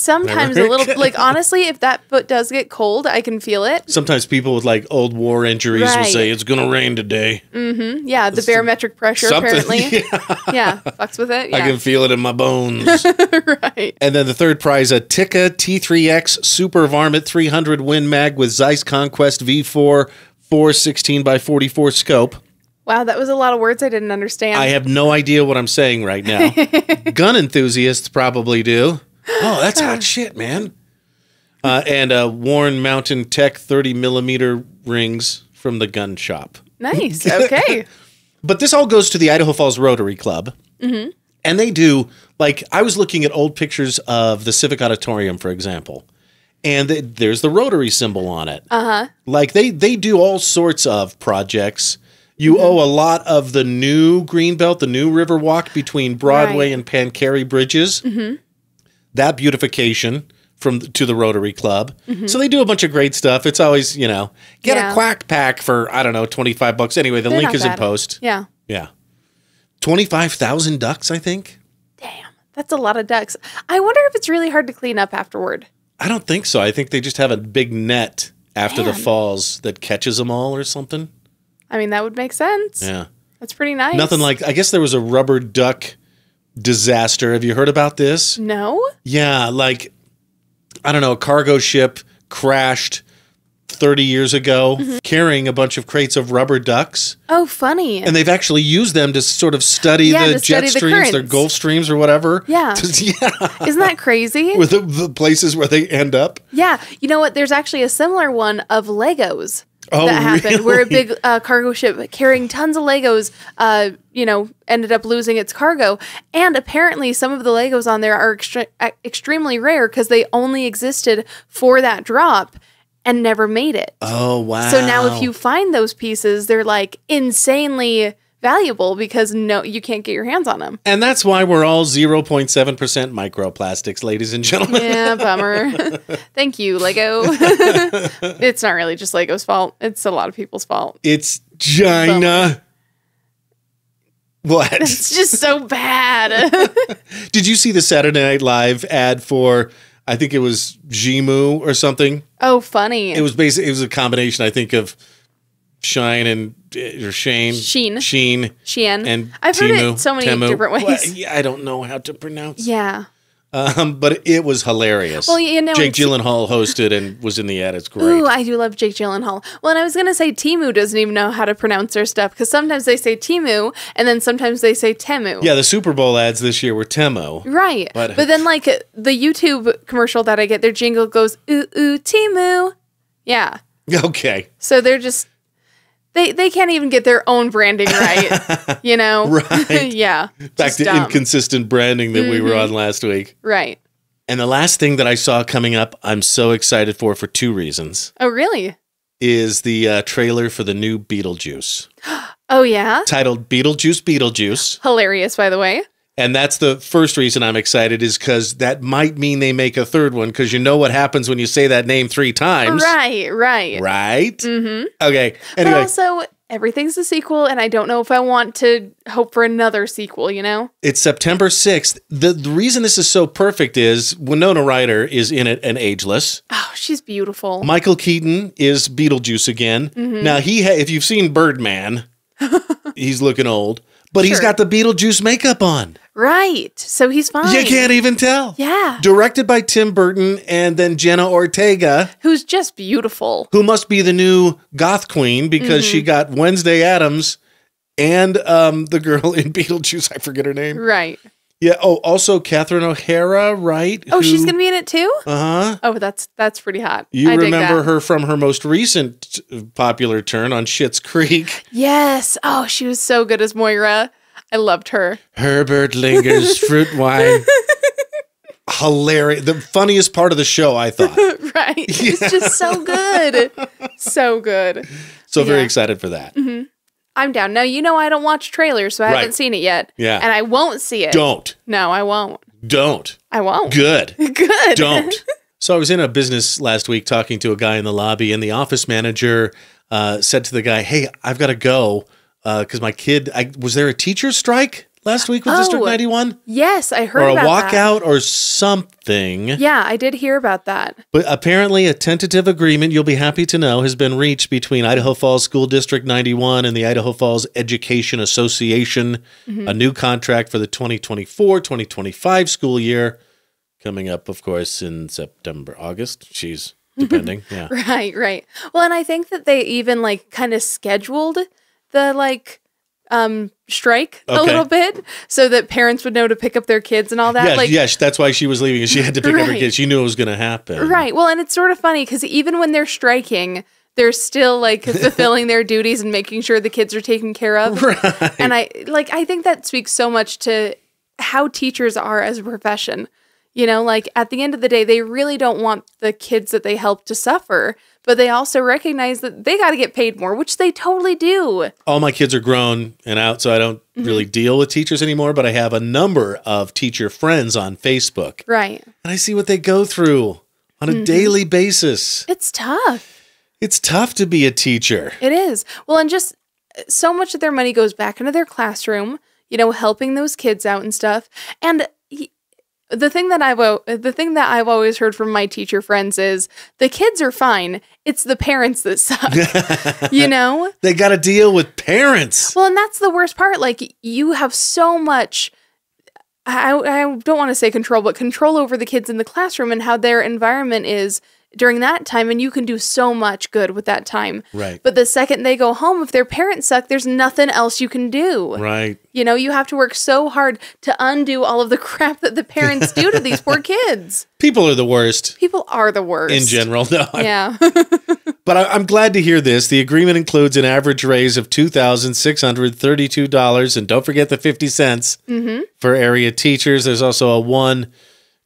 sometimes a little like honestly if that foot does get cold i can feel it Sometimes people with like old war injuries will Right. say it's going to rain today. Mm-hmm. Yeah the barometric pressure Something. apparently Yeah, yeah fucks with it I can feel it in my bones. right And then the third prize, a Tikka T3X Super Varmint 300 Win Mag with Zeiss Conquest V4 416 by 44 scope. Wow, that was a lot of words I didn't understand. I have no idea what I'm saying right now. Gun enthusiasts probably do. Oh, that's hot shit, man. Uh, and uh, Warne Mountain Tech 30 millimeter rings from the gun shop. nice. Okay. But this all goes to the Idaho Falls Rotary Club. And they do, like, I was looking at old pictures of the Civic Auditorium, for example, and th- there's the Rotary symbol on it. Uh huh. Like, they, they do all sorts of projects. You owe a lot of the new Greenbelt, the new Riverwalk between Broadway Right. and Pancheri bridges. That beautification from to the Rotary Club. Mm-hmm. So they do a bunch of great stuff. It's always, you know, get Yeah. a quack pack for, I don't know, 25 bucks. Anyway, the They're link is in post. Yeah. Yeah. 25,000 ducks, I think. Damn. That's a lot of ducks. I wonder if it's really hard to clean up afterward. I don't think so. I think they just have a big net after the falls that catches them all or something. I mean, that would make sense. Yeah. That's pretty nice. Nothing like, I guess there was a rubber duck disaster. Have you heard about this? No? Yeah. Like, I don't know, a cargo ship crashed 30 years ago Mm-hmm. carrying a bunch of crates of rubber ducks. Oh, funny. And they've actually used them to sort of study Yeah, the jet study the their. Gulf streams or whatever. Yeah. yeah. Isn't that crazy? With the, the places where they end up. yeah. You know what? There's actually a similar one of Legos. Oh, that happened where a big uh, cargo ship carrying tons of Legos, uh, you know, ended up losing its cargo. And apparently, some of the Legos on there are extre- uh, extremely rare because they only existed for that drop and never made it. Oh, wow. So now, if you find those pieces, they're like insanely valuable because no, you can't get your hands on them. And that's why we're all 0.7% microplastics, ladies and gentlemen. Yeah, bummer. Thank you, Lego. it's not really just Lego's fault. It's a lot of people's fault. It's China. What? It's just so bad. Did you see the Saturday Night Live ad for, I think it was Xiemu or something? oh, funny. It was basically, it was a combination, I think, of Shine and, or Shane. Sheen. Sheen. Shein. And I've heard it so many Temu. different ways. Well, yeah, I don't know how to pronounce. yeah. Um, but it was hilarious. Well, you know, Jake Gyllenhaal hosted and was in the ad. It's great. Ooh, I do love Jake Gyllenhaal. Well, and I was gonna say Timu doesn't even know how to pronounce their stuff because sometimes they say Timu and then sometimes they say Temu. yeah, the Super Bowl ads this year were Temo. Right. But- But, then like the YouTube commercial that I get, their jingle goes ooh ooh Timu. Yeah. Okay. So they're just they they can't even get their own branding right. you know? Right. yeah. Back to dumb. inconsistent branding that we were on last week. Right. And the last thing that I saw coming up, I'm so excited for for two reasons, Oh really? is the uh, trailer for the new Beetlejuice Oh yeah. titled Beetlejuice Beetlejuice. Hilarious, by the way. And that's the first reason I'm excited is because that might mean they make a third one because you know what happens when you say that name three times. Right, right. Right? Mm-hmm. Okay. But Anyway, also, everything's a sequel, and I don't know if I want to hope for another sequel, you know? it's September 6th. The, the reason this is so perfect is Winona Ryder is in it and ageless. Oh, she's beautiful. Michael Keaton is Beetlejuice again. Mm-hmm. Now he, ha- if you've seen Birdman, he's looking old, but he's got the Beetlejuice makeup on. Right. So he's fine. You can't even tell. Yeah. Directed by Tim Burton and then Jenna Ortega, Who's just beautiful. who must be the new goth queen because Mm-hmm. she got Wednesday Addams and um, the girl in Beetlejuice. I forget her name. Right. Yeah. Oh, also Catherine O'Hara, right? Oh, she's gonna be in it too. Uh huh. Oh, that's that's pretty hot. You I remember her from her most recent uh, popular turn on Schitt's Creek. Yes. Oh, she was so good as Moira. I loved her. Herb Ertlinger's fruit wine. Hilarious. The funniest part of the show, I thought. right. She's just so good. So good. So very excited for that. I'm down. Now you know I don't watch trailers, so I Right. haven't seen it yet. Yeah. And I won't see it. Don't. No, I won't. Don't. I won't. Good. Good. Don't. so I was in a business last week talking to a guy in the lobby, and the office manager uh, said to the guy, "Hey, I've got to go because my kid. I, was there a teacher strike last week with District Oh. 91, Yes, I heard about it. or a that. walkout, or something?" Yeah, I did hear about that. But apparently, a tentative agreement, you'll be happy to know, has been reached between Idaho Falls School District 91 and the Idaho Falls Education Association. Mm-hmm. A new contract for the 2024 2025 school year coming up, of course, in September, August. She's depending. Yeah. Right, right. Well, and I think that they even like kind of scheduled the like um strike a little bit so that parents would know to pick up their kids and all that. Yeah, like yeah, that's why she was leaving. She had to pick up her kids. She knew it was going to happen. Right. Well, and it's sort of funny because even when they're striking, they're still like fulfilling their duties and making sure the kids are taken care of. Right. And I like I think that speaks so much to how teachers are as a profession. You know, like at the end of the day, they really don't want the kids that they help to suffer, but they also recognize that they got to get paid more, which they totally do. All my kids are grown and out, so I don't Mm-hmm. really deal with teachers anymore, but I have a number of teacher friends on Facebook. Right. And I see what they go through on Mm-hmm. a daily basis. It's tough. It's tough to be a teacher. It is. Well, and just uh, so much of their money goes back into their classroom, you know, helping those kids out and stuff. And he, the thing that I've the thing that I've always heard from my teacher friends is the kids are fine. It's the parents that suck. you know? They got to deal with parents. Well, and that's the worst part. Like you have so much I, I don't want to say control, but control over the kids in the classroom and how their environment is during that time. And you can do so much good with that time. Right. But the second they go home, if their parents suck, there's nothing else you can do. Right. You know, you have to work so hard to undo all of the crap that the parents do to these poor kids. People are the worst People are the worst. in general. No, I- Yeah. But I, I'm glad to hear this. The agreement includes an average raise of two thousand six hundred thirty-two dollars, and don't forget the fifty cents mm-hmm. for area teachers. There's also a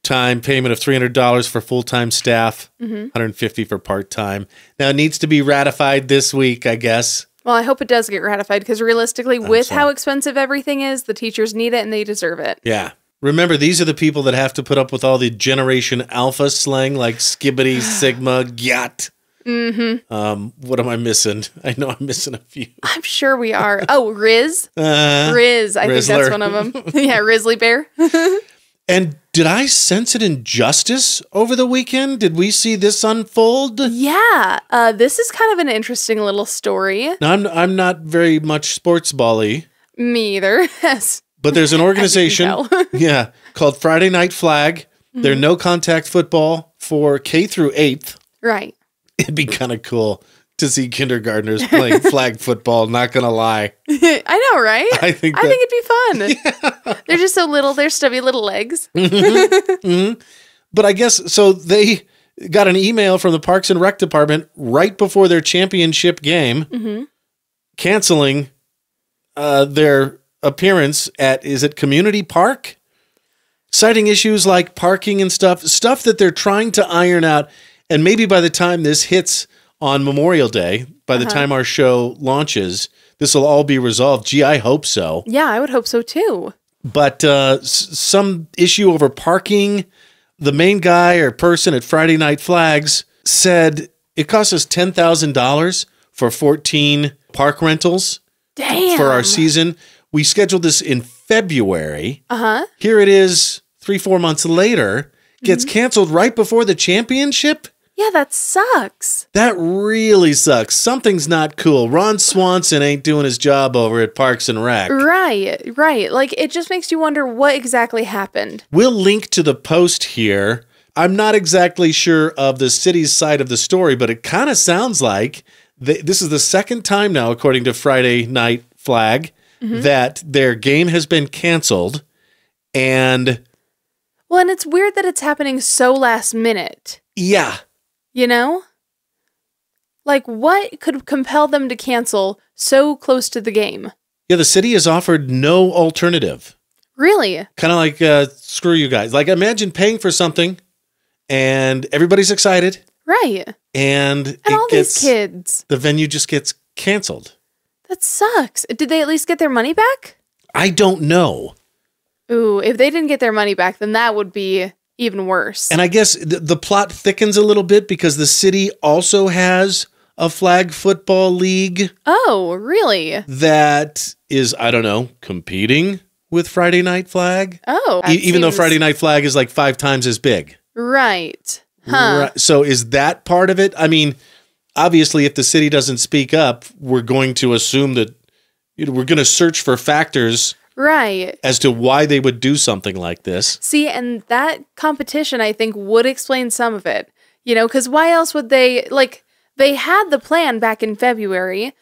one-time payment of three hundred dollars for full-time staff, one hundred fifty for part-time. Now it needs to be ratified this week, I guess. well, I hope it does get ratified because realistically, with how expensive everything is, the teachers need it and they deserve it. Yeah. Remember, these are the people that have to put up with all the Generation Alpha slang like skibidi, sigma, gyat. Mm-hmm. Um, what am I missing? I know I'm missing a few. I'm sure we are. Oh, Rizz. Uh, Rizz. I think that's one of them. yeah, Risley Bear. And did I sense it injustice over the weekend? Did we see this unfold? yeah. Uh, this is kind of an interesting little story. Now, I'm I'm not very much sports bally, Me either. Yes. but there's an organization, yeah, called Friday Night Flag. They're no contact football for K through eighth. Right. It'd be kind of cool to see kindergartners playing flag football. Not gonna lie, I know, right? I think I think it'd be fun. They're just so little. They're stubby little legs. Mm-hmm. Mm-hmm. but I guess so. They got an email from the Parks and Rec department right before their championship game, mm-hmm. canceling uh, their appearance at is it Community Park, citing issues like parking and stuff, stuff that they're trying to iron out. And maybe by the time this hits on Memorial Day, by the time our show launches, this will all be resolved. Gee, I hope so. Yeah, I would hope so too. But uh, s- some issue over parking. The main guy or person at Friday Night Flags said it cost us ten thousand dollars for fourteen park rentals Damn. for our season. We scheduled this in February. Uh huh. Here it is, three four months later. Gets Mm-hmm. canceled right before the championship. Yeah, that sucks. That really sucks. Something's not cool. Ron Swanson ain't doing his job over at Parks and Rec. Right, right. Like it just makes you wonder what exactly happened. We'll link to the post here. I'm not exactly sure of the city's side of the story, but it kind of sounds like th- this is the second time now, according to Friday Night Flag, mm-hmm. that their game has been canceled. And Well, and it's weird that it's happening so last minute. yeah, You know? Like what could compel them to cancel so close to the game? yeah, the city has offered no alternative. Really? Kind of like, uh, screw you guys. Like, imagine paying for something and everybody's excited Right. and, And it all gets, these kids. the venue just gets canceled. That sucks. Did they at least get their money back? I don't know. Ooh, if they didn't get their money back, then that would be even worse. And I guess the, the plot thickens a little bit because the city also has a flag football league oh, really? that is, I don't know, competing with Friday Night Flag. Oh. E- even though Friday Night Flag is like five times as big. Right. Huh. Right. So is that part of it? I mean, obviously, if the city doesn't speak up, we're going to assume that you know, we're going to search for factors Right. as to why they would do something like this. See, and that competition, I think, would explain some of it. You know, because why else would they, like, they had the plan back in February.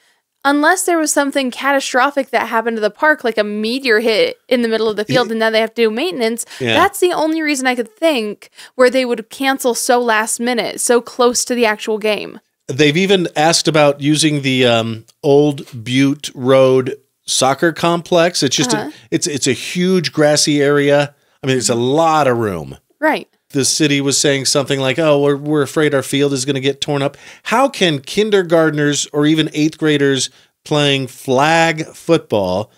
unless there was something catastrophic that happened to the park, like a meteor hit in the middle of the field and now they have to do maintenance, Yeah. that's the only reason I could think where they would cancel so last minute, so close to the actual game. They've even asked about using the um, old Butte Road soccer complex. It's just Uh-huh. a, it's it's a huge grassy area. I mean, it's a lot of room. Right. The city was saying something like, "Oh, we're we're afraid our field is going to get torn up." How can kindergartners or even eighth graders playing flag football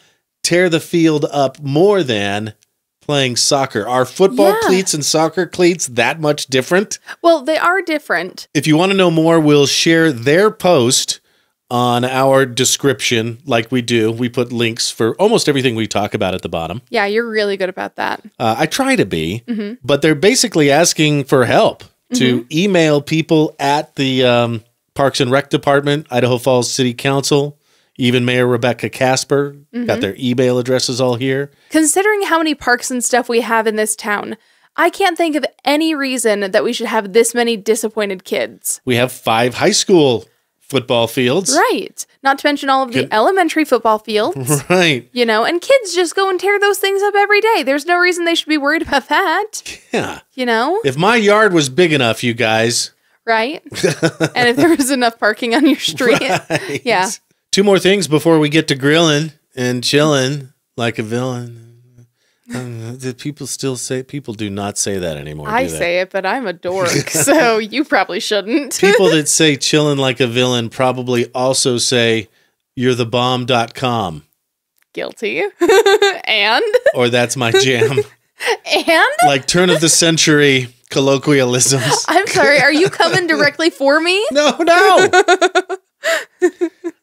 tear the field up more than playing soccer? Are football Yeah. cleats and soccer cleats that much different? Well, they are different. If you want to know more, we'll share their post on our description like we do. We put links for almost everything we talk about at the bottom. Yeah, you're really good about that. Uh, I try to be, but they're basically asking for help to email people at the um, Parks and Rec Department, Idaho Falls City Council, even Mayor Rebecca Casper. Got their email addresses all here. Considering how many parks and stuff we have in this town, I can't think of any reason that we should have this many disappointed kids. We have five high school football fields. Right. Not to mention all of the Good. elementary football fields. Right. You know, and kids just go and tear those things up every day. There's no reason they should be worried about that. Yeah. You know? If my yard was big enough, you guys. Right? and if there was enough parking on your street. Yeah. Two more things before we get to grilling and chilling like a villain. Um, do people still say people do not say that anymore? I say it, but I'm a dork, so you probably shouldn't. people that say chilling like a villain probably also say you're the bomb.com Guilty. and or that's my jam. and like turn of the century colloquialisms. I'm sorry, are you coming directly for me? No, no.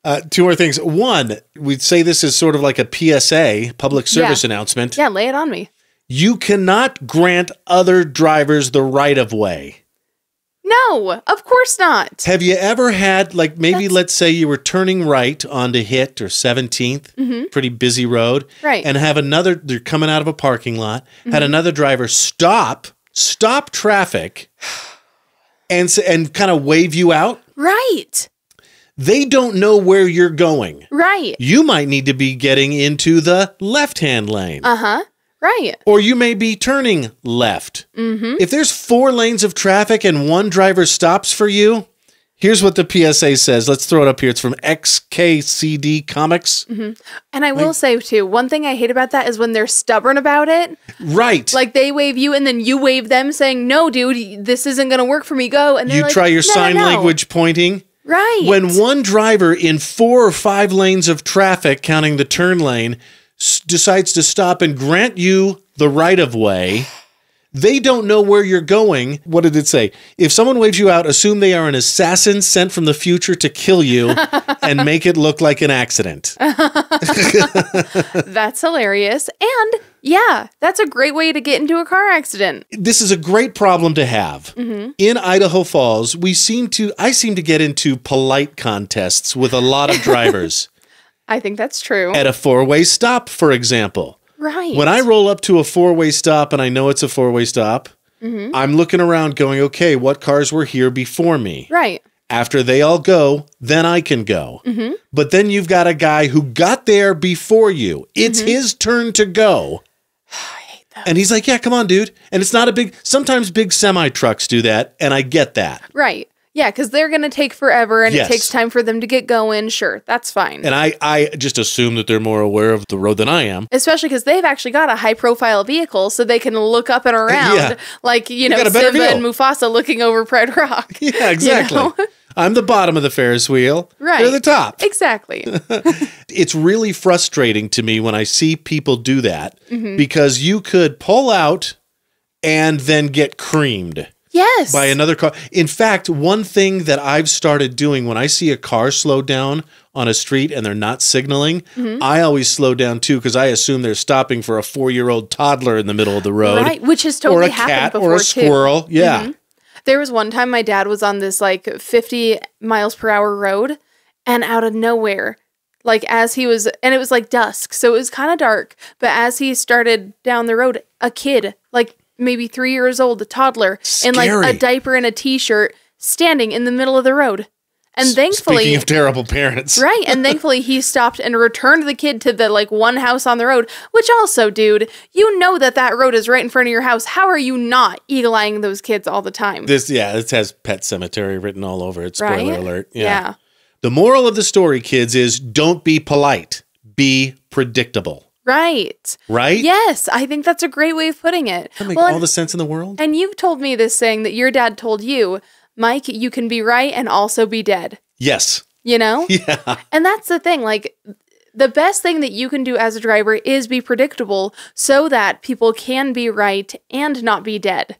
Uh, two more things. One, we'd say this is sort of like a PSA, public service Yeah. announcement. Yeah, lay it on me. You cannot grant other drivers the right of way. No, of course not. Have you ever had, like, maybe That's- let's say you were turning right onto Hitt or 17th, pretty busy road, Mm-hmm. Right. Mm-hmm. And have another, they're coming out of a parking lot, had another driver stop, stop traffic, and and kind of wave you out. Right. They don't know where you're going. Right. You might need to be getting into the left hand lane. Uh huh. Right. or you may be turning left. Mm-hmm. If there's four lanes of traffic and one driver stops for you, here's what the PSA says. Let's throw it up here. It's from XKCD Comics. Mm-hmm. And I will say too, one thing I hate about that is when they're stubborn about it. Right. Like they wave you and then you wave them saying, "No, dude, this isn't going to work for me. Go." And you like, try your "No, no, sign no." language pointing. Right. When one driver in four or five lanes of traffic, counting the turn lane, decides to stop and grant you the right of way, they don't know where you're going. What did it say? If someone waves you out, assume they are an assassin sent from the future to kill you and make it look like an accident. That's hilarious. And yeah, that's a great way to get into a car accident. this is a great problem to have. Mm-hmm. In Idaho Falls, we seem to I seem to get into polite contests with a lot of drivers I think that's true. at a four-way stop, for example. Right. When I roll up to a four-way stop and I know it's a four-way stop, mm-hmm. I'm looking around going, "Okay, what cars were here before me?" right. After they all go, then I can go. Mm-hmm. But then you've got a guy who got there before you. It's mm-hmm. his turn to go. I hate that. And he's like, "Yeah, come on, dude." And it's not a big. Sometimes big semi trucks do that, and I get that. Right. Yeah, because they're going to take forever and Yes. it takes time for them to get going. Sure, that's fine. And I, I just assume that they're more aware of the road than I am. Especially because they've actually got a high profile vehicle so they can look up and around. Yeah. Like, you know, got a better Simba view. and Mufasa looking over Pride Rock. Yeah, exactly. know? I'm the bottom of the Ferris wheel. Right. They're the top. Exactly. It's really frustrating to me when I see people do that Mm-hmm. because you could pull out and then get creamed. Yes. by another car. In fact, one thing that I've started doing when I see a car slow down on a street and they're not signaling, Mm-hmm. I always slow down too because I assume they're stopping for a four year old toddler in the middle of the road. Right, which has Or totally a happened cat before or a too. squirrel. Yeah. There was one time my dad was on this like 50 miles per hour road, and out of nowhere, like as he was, and it was like dusk, so it was kind of dark. But as he started down the road, a kid, maybe three years old, a toddler, in like a diaper and a t shirt, standing in the middle of the road. And thankfully, Speaking of terrible parents. Right. And thankfully he stopped and returned the kid to the like one house on the road, which also, dude, you know that that road is right in front of your house. How are you not eagle eyeing those kids all the time? This, yeah, it has Pet Sematary written all over it. Spoiler Right? alert. Yeah. The moral of the story, kids, is don't be polite, be predictable. Right. Right? Yes. I think that's a great way of putting it. That makes Well, all and, the sense in the world. and you've told me this saying that your dad told you, Mike, you can be right and also be dead. Yes. You know? Yeah. And that's the thing. Like, the best thing that you can do as a driver is be predictable so that people can be right and not be dead.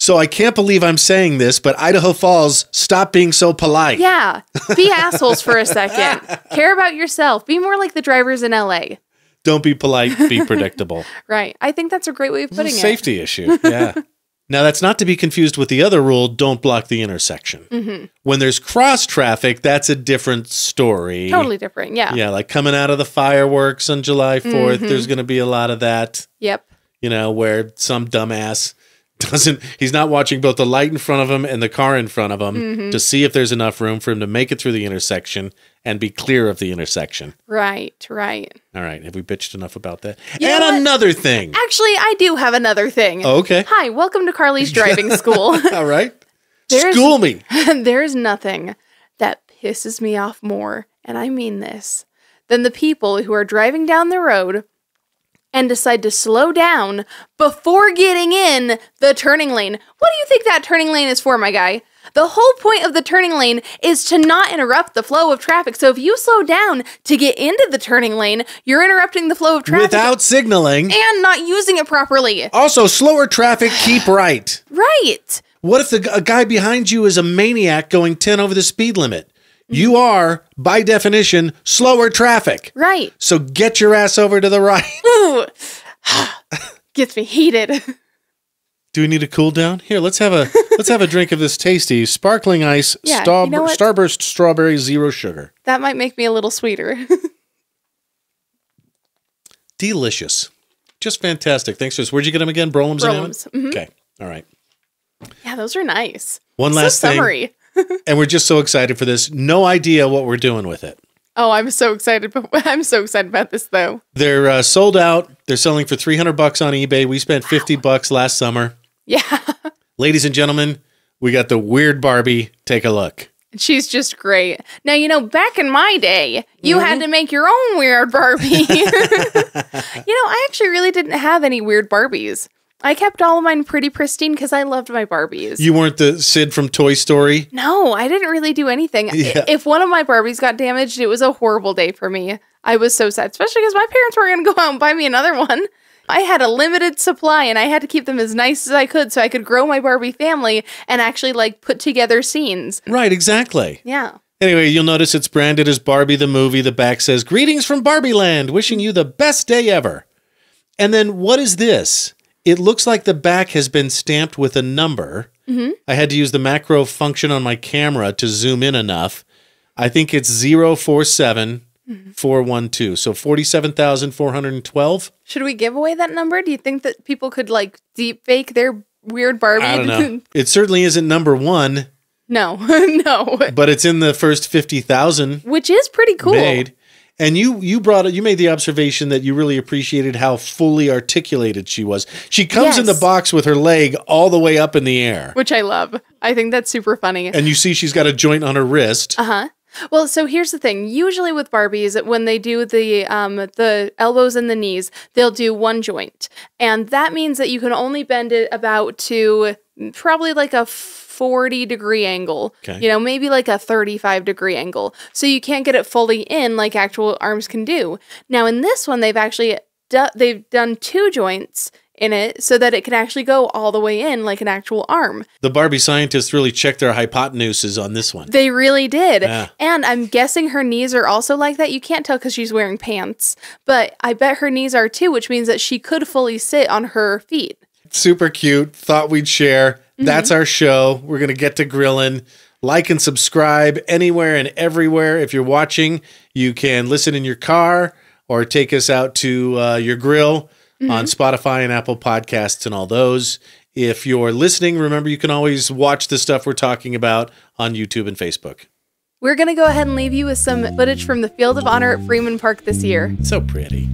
So I can't believe I'm saying this, but Idaho Falls, stop being so polite. Yeah. Be assholes for a second. Care about yourself. Be more like the drivers in LA. Don't be polite, be predictable. Right. I think that's a great way of It's a putting it. safety issue. Yeah. now, that's not to be confused with the other rule don't block the intersection. Mm-hmm. When there's cross traffic, that's a different story. Totally different. Yeah. Yeah, like coming out of the fireworks on July 4th, Mm-hmm. there's going to be a lot of that, Yep. you know, where some dumbass doesn't, he's not watching both the light in front of him and the car in front of him Mm-hmm. to see if there's enough room for him to make it through the intersection and be clear of the intersection. Right. Right. All right, have we bitched enough about that? You and another thing. Actually, I do have another thing. Oh, okay. Hi. Welcome to Karley's driving school. All right. There's- School me. There's nothing that pisses me off more, and I mean this, than the people who are driving down the road and decide to slow down before getting in the turning lane. What do you think that turning lane is for, my guy? The whole point of the turning lane is to not interrupt the flow of traffic. So if you slow down to get into the turning lane, you're interrupting the flow of traffic Without signaling. and not using it properly. Also, slower traffic, keep right. Right. What if the, a guy behind you is a maniac going 10 over the speed limit? You are, by definition, slower traffic. Right. So get your ass over to the right. Ooh. Gets me heated. Do we need a cool down? Here, let's have a let's have a drink of this tasty sparkling ice Yeah, star- you know starburst strawberry zero sugar. That might make me a little sweeter. Delicious. Just fantastic. Thanks for this. Where'd you get them again? Brolums and Hammond? mhm. Okay. All right. yeah, those are nice. One last thing. summery. And we're just so excited for this. No idea what we're doing with it. Oh, I'm so excited. But I'm so excited about this though. They're uh, sold out. They're selling for 300 bucks on eBay. We spent 50 bucks last summer. Yeah. Ladies and gentlemen, we got the weird Barbie. Take a look. She's just great. Now, you know, back in my day, you Mm-hmm. had to make your own weird Barbie. you know, I actually really didn't have any weird Barbies. I kept all of mine pretty pristine because I loved my Barbies. You weren't the Sid from Toy Story. no, I didn't really do anything. Yeah. If one of my Barbies got damaged, it was a horrible day for me. I was so sad, especially because my parents were going to go out and buy me another one. I had a limited supply and I had to keep them as nice as I could so I could grow my Barbie family and actually like put together scenes. Right, exactly. Yeah. Anyway, you'll notice it's branded as Barbie the movie. The back says, Greetings from Barbie Land, wishing you the best day ever. And then what is this? It looks like the back has been stamped with a number. Mm-hmm. I had to use the macro function on my camera to zoom in enough. I think it's mm-hmm. 047 412. So 47,412. Should we give away that number? Do you think that people could like deep fake their weird Barbie? I don't know. It certainly isn't number one, no, no. but it's in the first 50,000 Which is pretty cool. made. And you you brought it. You made the observation that you really appreciated how fully articulated she was. She comes in the box with her leg all the way up in the air, Which I love. I think that's super funny. and you see she's got a joint on her wrist. Uh huh. Well, so here's the thing. Usually with Barbies, when they do the um the elbows and the knees, they'll do one joint, and that means that you can only bend it about to probably like a 40 degree angle. Okay. You know, maybe like a 35 degree angle. So you can't get it fully in like actual arms can do. Now in this one, they've actually do- they've done two joints in it so that it can actually go all the way in like an actual arm. The Barbie scientists really checked their hypotenuses on this one. They really did. Yeah. And I'm guessing her knees are also like that. You can't tell because she's wearing pants, but I bet her knees are too, which means that she could fully sit on her feet. Super cute. Thought we'd share. That's our show. We're gonna get to grilling. Like and subscribe anywhere and everywhere. If you're watching, you can listen in your car or take us out to uh, your grill on Spotify and Apple Podcasts and all those. If you're listening, remember you can always watch the stuff we're talking about on YouTube and Facebook. We're going to go ahead and leave you with some footage from the Field of Honor at Freeman Park this year. So pretty.